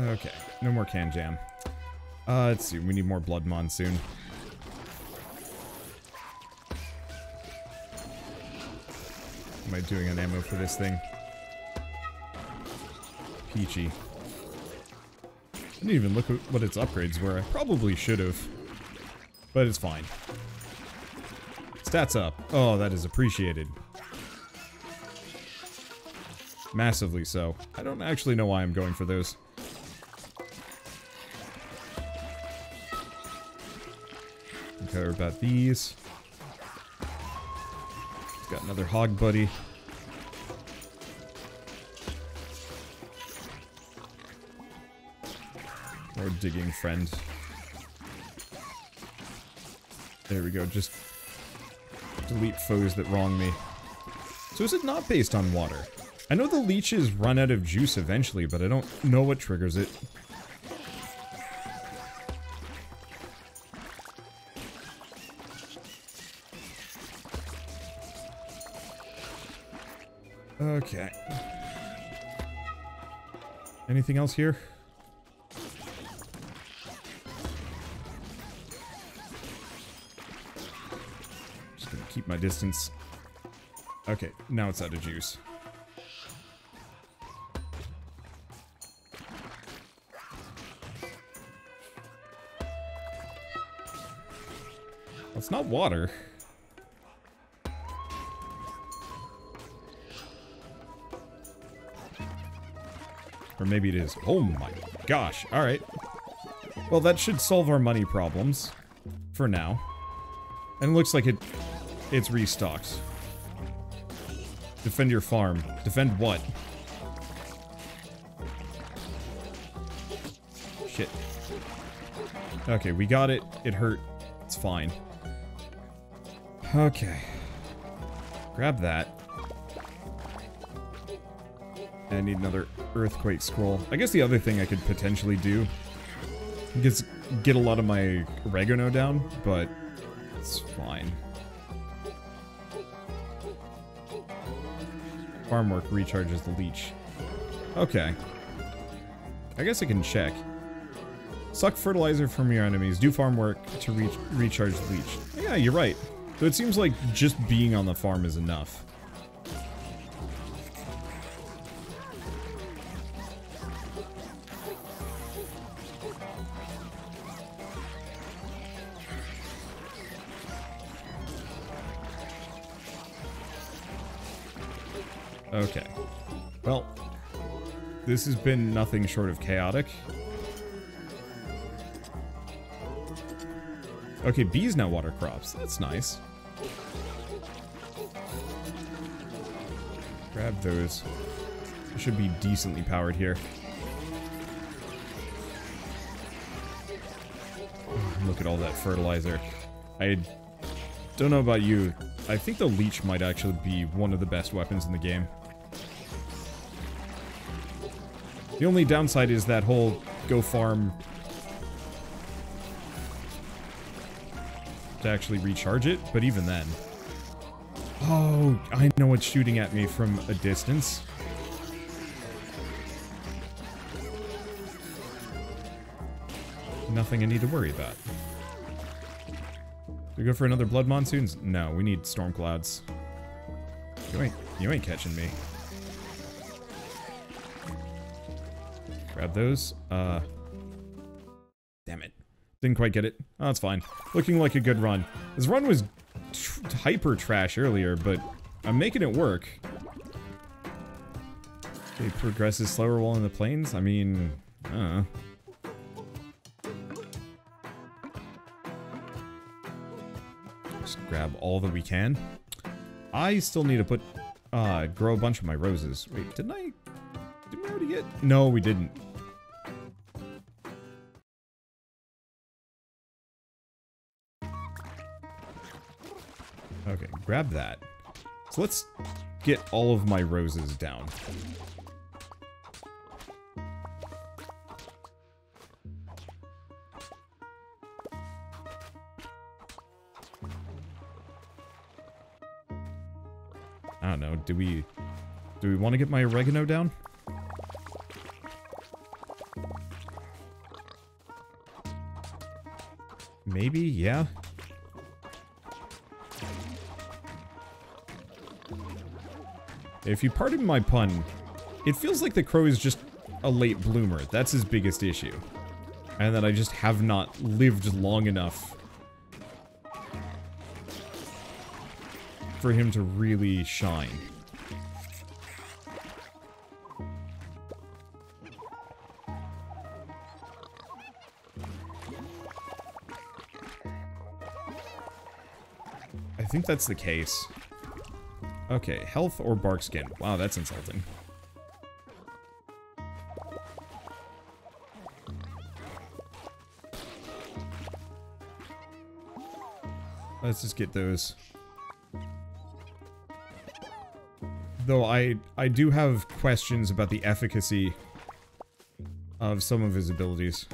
Okay, no more can jam. Uh, let's see, we need more blood monsoon. Am I doing an ammo for this thing? Peachy. I didn't even look at what its upgrades were. I probably should have. But it's fine. Stats up. Oh, that is appreciated. Massively so. I don't actually know why I'm going for those. Okay, about these. Another hog buddy. Or digging friend. There we go, just delete foes that wrong me. So is it not based on water? I know the leeches run out of juice eventually, but I don't know what triggers it. Anything else here? Just gonna keep my distance. Okay, now it's out of juice. It's not water. Or maybe it is. Oh my gosh. Alright. Well, that should solve our money problems. For now. And it looks like it It's restocked. Defend your farm. Defend what? Shit. Okay, we got it. It hurt. It's fine. Okay. Grab that. I need another Earthquake Scroll. I guess the other thing I could potentially do is get a lot of my oregano down, but it's fine. Farm work recharges the leech. Okay. I guess I can check. Suck fertilizer from your enemies. Do farm work to re recharge the leech. Yeah, you're right. So it seems like just being on the farm is enough. Okay. Well, this has been nothing short of chaotic. Okay, bees now water crops. That's nice. Grab those. should be decently powered here. Look at all that fertilizer. I don't know about you. I think the leech might actually be one of the best weapons in the game. The only downside is that whole go farm to actually recharge it, but even then. Oh, I know what's shooting at me from a distance. Nothing I need to worry about. Do we go for another Blood Monsoons? No, we need Storm Clouds. You ain't, you ain't catching me. Grab those. Uh, damn it. Didn't quite get it. Oh, that's fine. Looking like a good run. This run was tr hyper trash earlier, but I'm making it work. It progresses slower while in the plains? I mean, uh. Just grab all that we can. I still need to put, uh, grow a bunch of my roses. Wait, didn't I, did we already get? No, we didn't. Grab that. So let's get all of my roses down. I don't know, do we... Do we want to get my oregano down? Maybe, yeah. If you pardon my pun, it feels like the crow is just a late bloomer. That's his biggest issue. And that I just have not lived long enough for him to really shine. I think that's the case. Okay, health or bark skin. Wow, that's insulting. Let's just get those. Though I I do have questions about the efficacy of some of his abilities.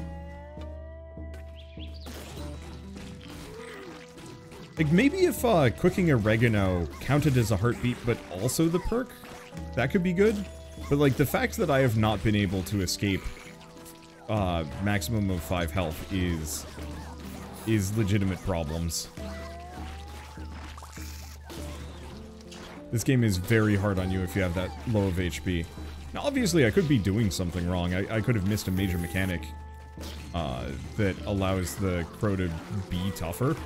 Like, maybe if uh, cooking oregano counted as a heartbeat, but also the perk, that could be good. But, like, the fact that I have not been able to escape uh, maximum of 5 health is... is legitimate problems. This game is very hard on you if you have that low of HP. Now, obviously, I could be doing something wrong. I, I could have missed a major mechanic uh, that allows the crow to be tougher.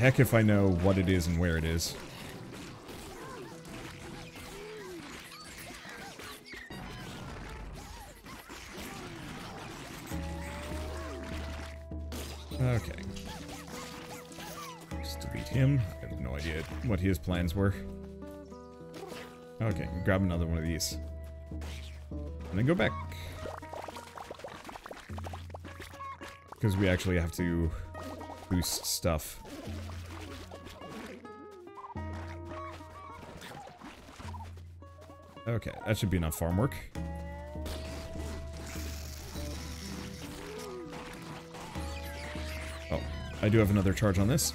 Heck if I know what it is and where it is. Okay. him. I have no idea what his plans were. Okay, grab another one of these. And then go back. Because we actually have to boost stuff. Okay, that should be enough farm work. Oh, I do have another charge on this.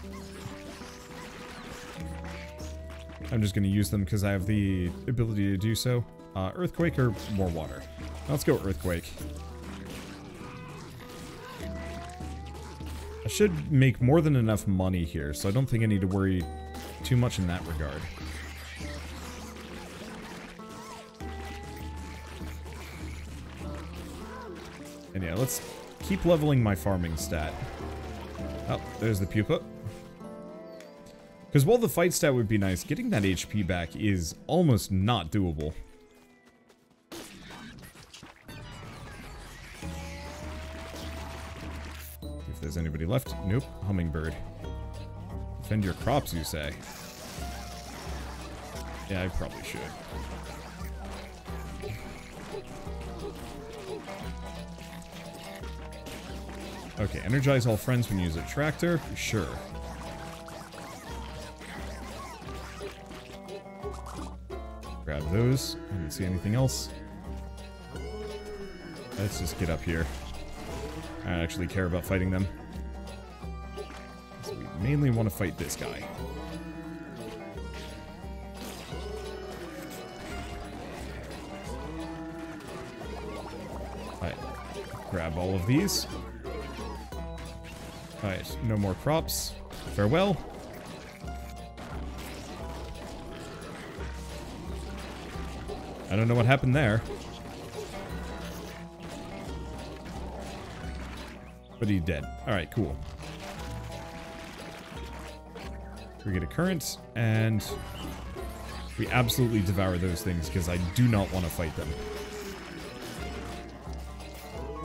I'm just going to use them because I have the ability to do so. Uh, earthquake or more water? Let's go Earthquake. Should make more than enough money here, so I don't think I need to worry too much in that regard. And yeah, let's keep leveling my farming stat. Oh, there's the pupa. Because while the fight stat would be nice, getting that HP back is almost not doable. Anybody left. Nope. Hummingbird. Defend your crops, you say? Yeah, I probably should. Okay, energize all friends when you use a tractor? Sure. Grab those. I didn't see anything else. Let's just get up here. I don't actually care about fighting them. Mainly want to fight this guy. Alright. Grab all of these. Alright, no more crops. Farewell. I don't know what happened there. But he's dead. Alright, cool. We get a current, and we absolutely devour those things because I do not want to fight them.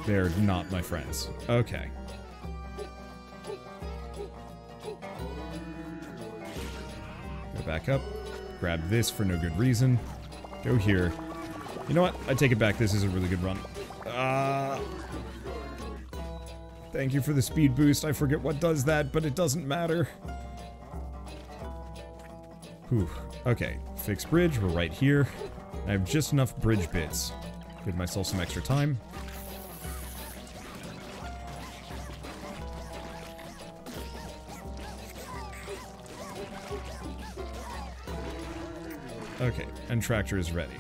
They're not my friends. Okay. Go back up. Grab this for no good reason. Go here. You know what? I take it back. This is a really good run. Uh, thank you for the speed boost. I forget what does that, but it doesn't matter. Whew. Okay. Fix bridge. We're right here. I have just enough bridge bits. Give myself some extra time. Okay, and tractor is ready.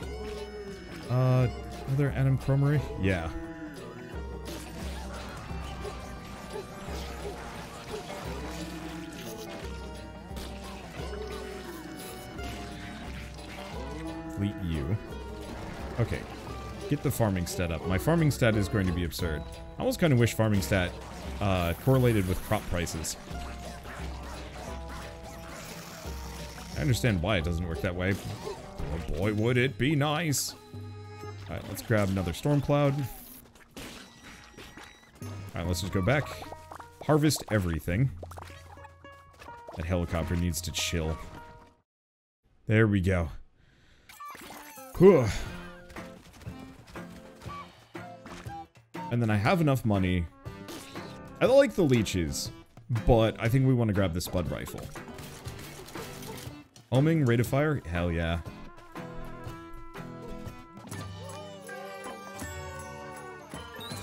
Uh, another Adam Cromery? Yeah. The farming stat up. My farming stat is going to be absurd. I almost kind of wish farming stat uh, correlated with crop prices. I understand why it doesn't work that way. Oh boy, would it be nice. Alright, let's grab another storm cloud. Alright, let's just go back. Harvest everything. That helicopter needs to chill. There we go. Whew. And then I have enough money. I like the leeches, but I think we want to grab the Spud Rifle. Homing, rate of fire? Hell yeah.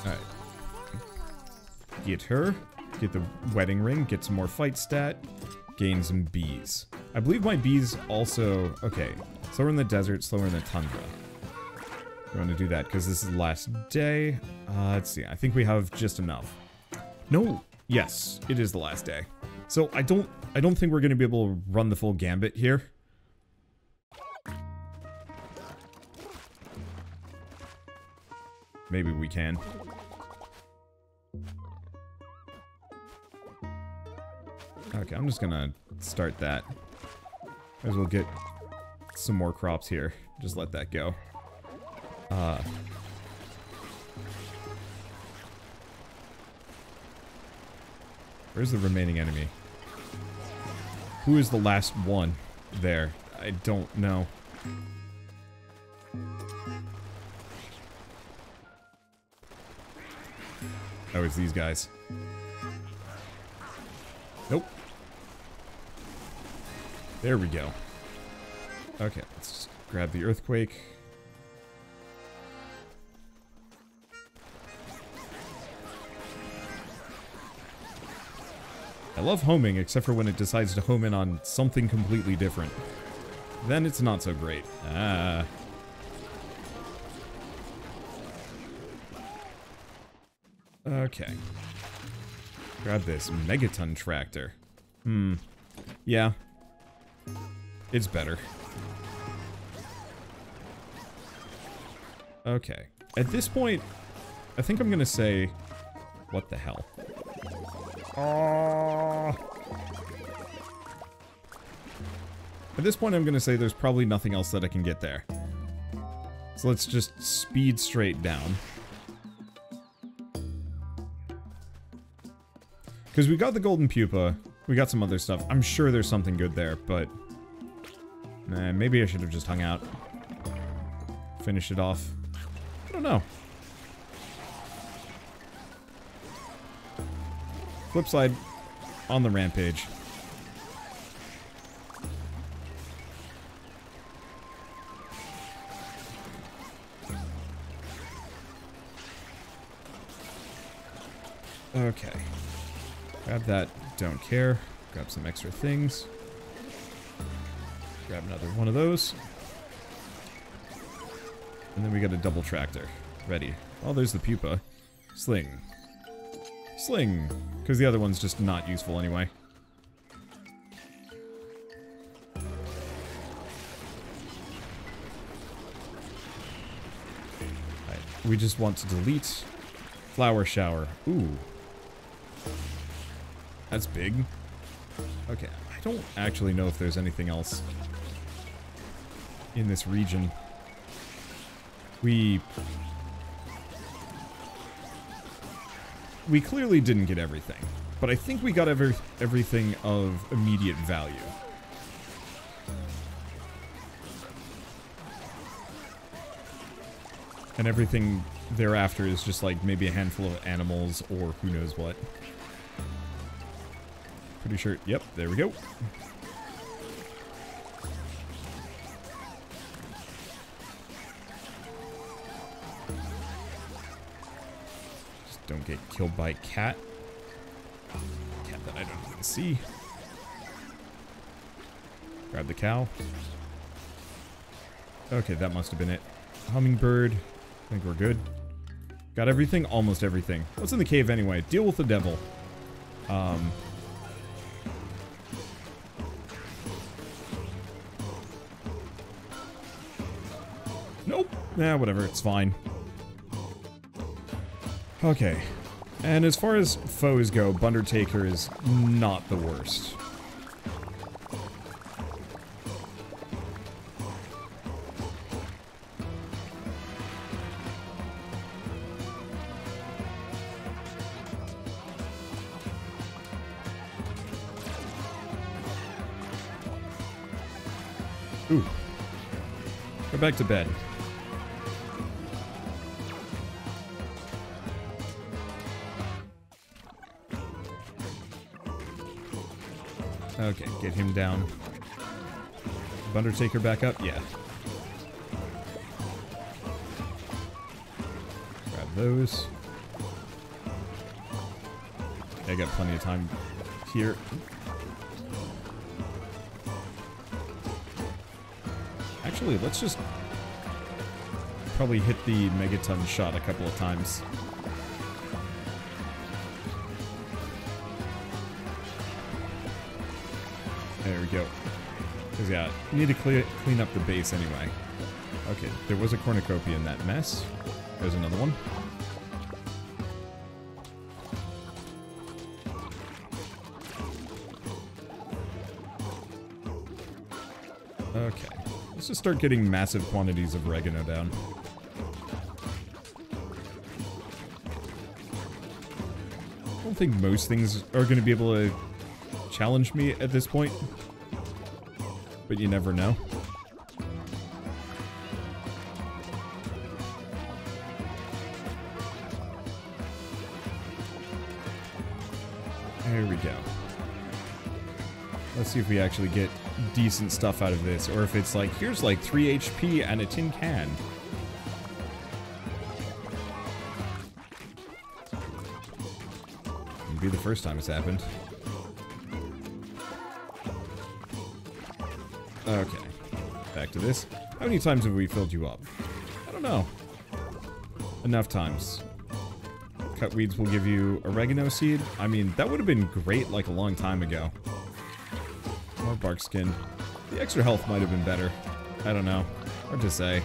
Alright. Get her. Get the wedding ring. Get some more fight stat. Gain some bees. I believe my bees also... Okay. Slower in the desert, slower in the tundra. We want to do that because this is the last day. Uh, let's see. I think we have just enough. No. Yes, it is the last day. So I don't I don't think we're going to be able to run the full gambit here. Maybe we can. Okay, I'm just gonna start that. Might as well get some more crops here. Just let that go. Uh, where's the remaining enemy? Who is the last one there? I don't know. Oh, it's these guys. Nope. There we go. Okay, let's grab the earthquake. I love homing, except for when it decides to home in on something completely different. Then it's not so great. Ah. Okay. Grab this megaton tractor. Hmm. Yeah. It's better. Okay. At this point, I think I'm gonna say, what the hell? Oh. At this point, I'm gonna say there's probably nothing else that I can get there. So let's just speed straight down. Because we got the golden pupa, we got some other stuff. I'm sure there's something good there, but... Eh, maybe I should have just hung out. Finish it off. I don't know. Flip side, on the rampage. Okay. Grab that, don't care. Grab some extra things. Grab another one of those. And then we got a double tractor. Ready. Oh, there's the pupa. Sling. Sling. Because the other one's just not useful anyway. We just want to delete flower shower. Ooh. That's big. Okay, I don't actually know if there's anything else in this region. We... We clearly didn't get everything, but I think we got every, everything of immediate value. And everything thereafter is just like maybe a handful of animals or who knows what. Pretty sure. Yep, there we go. Get killed by a cat. Cat that I don't even see. Grab the cow. Okay, that must have been it. Hummingbird. I think we're good. Got everything? Almost everything. What's in the cave anyway? Deal with the devil. Um, Nope. Nah, whatever. It's fine. Okay. And as far as foes go, Bundertaker is not the worst. Ooh. Go back to bed. Okay, get him down. Undertaker back up? Yeah. Grab those. I got plenty of time here. Actually, let's just probably hit the megaton shot a couple of times. We go. Because, yeah, need to clear, clean up the base anyway. Okay, there was a cornucopia in that mess. There's another one. Okay. Let's just start getting massive quantities of oregano down. I don't think most things are going to be able to challenge me at this point. But you never know. There we go. Let's see if we actually get decent stuff out of this, or if it's like, here's like 3 HP and a tin can. It'd be the first time it's happened. Okay. Back to this. How many times have we filled you up? I don't know. Enough times. Cut weeds will give you oregano seed. I mean, that would have been great like a long time ago. More bark skin. The extra health might have been better. I don't know. Hard to say.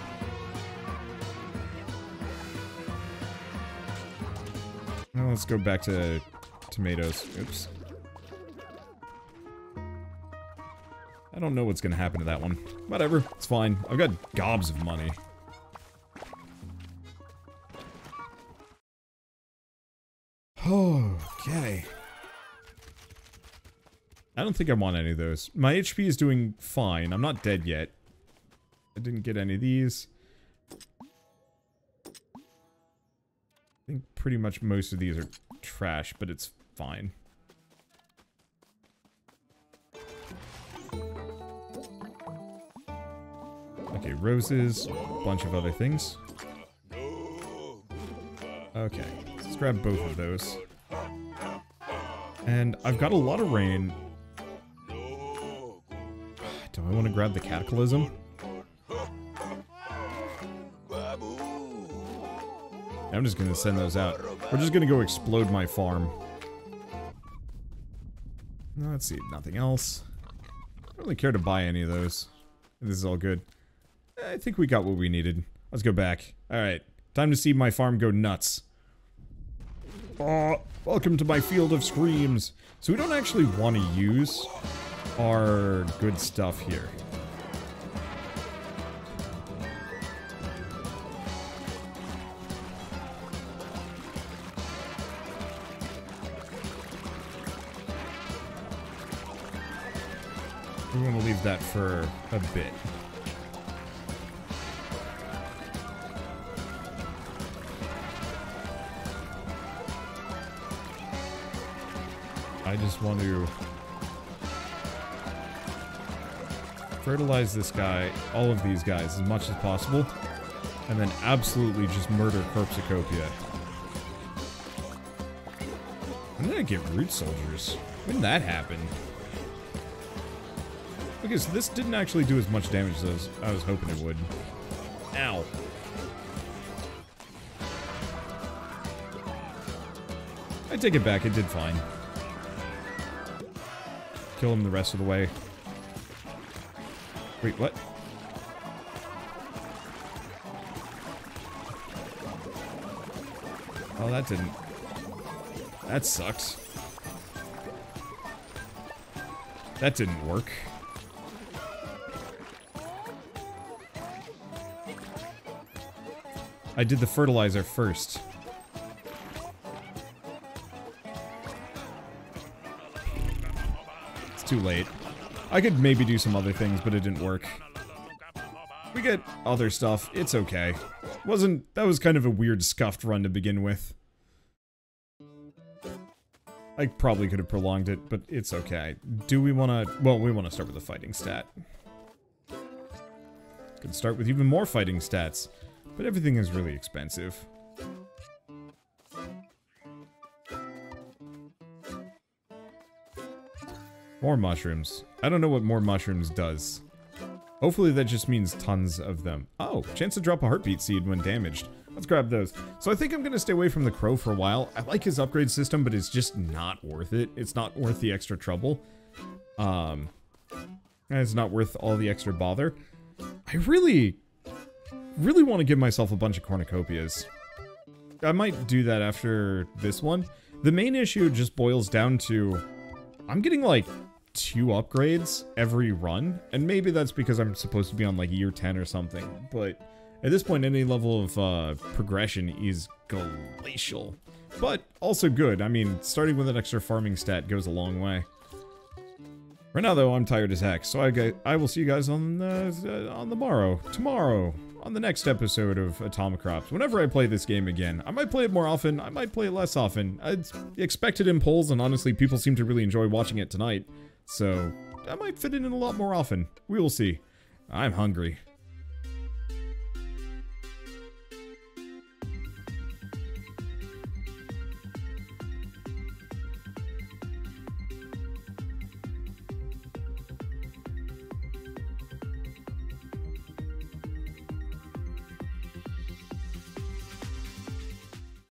Well, let's go back to tomatoes. Oops. Don't know what's gonna happen to that one. Whatever, it's fine. I've got gobs of money. Okay. I don't think I want any of those. My HP is doing fine. I'm not dead yet. I didn't get any of these. I think pretty much most of these are trash, but it's fine. Okay, roses, a bunch of other things. Okay, let's grab both of those. And I've got a lot of rain. Do I want to grab the Cataclysm? I'm just gonna send those out. We're just gonna go explode my farm. Let's see, nothing else. I don't really care to buy any of those. This is all good. I think we got what we needed. Let's go back. Alright, time to see my farm go nuts. Oh, welcome to my field of screams. So we don't actually want to use our good stuff here. We want to leave that for a bit. I just want to fertilize this guy, all of these guys, as much as possible, and then absolutely just murder Corpsicopia. When did I get root soldiers? When did that happen? Okay, so this didn't actually do as much damage as I was hoping it would. Ow. I take it back, it did fine. Kill him the rest of the way. Wait, what? Oh, that didn't... That sucks. That didn't work. I did the fertilizer first. Too late. I could maybe do some other things, but it didn't work. We get other stuff. It's okay. Wasn't... That was kind of a weird scuffed run to begin with. I probably could have prolonged it, but it's okay. Do we want to... Well, we want to start with a fighting stat. Could start with even more fighting stats. But everything is really expensive. More mushrooms. I don't know what more mushrooms does. Hopefully that just means tons of them. Oh, chance to drop a heartbeat seed when damaged. Let's grab those. So I think I'm going to stay away from the crow for a while. I like his upgrade system, but it's just not worth it. It's not worth the extra trouble. Um, it's not worth all the extra bother. I really, really want to give myself a bunch of cornucopias. I might do that after this one. The main issue just boils down to I'm getting like two upgrades every run. And maybe that's because I'm supposed to be on like year 10 or something. But at this point, any level of uh, progression is glacial. But also good. I mean, starting with an extra farming stat goes a long way. Right now, though, I'm tired as heck, so I, I will see you guys on uh, on the morrow, tomorrow, on the next episode of Atomicrops. Whenever I play this game again, I might play it more often, I might play it less often. I expected in polls, and honestly, people seem to really enjoy watching it tonight. So I might fit in a lot more often. We will see. I'm hungry.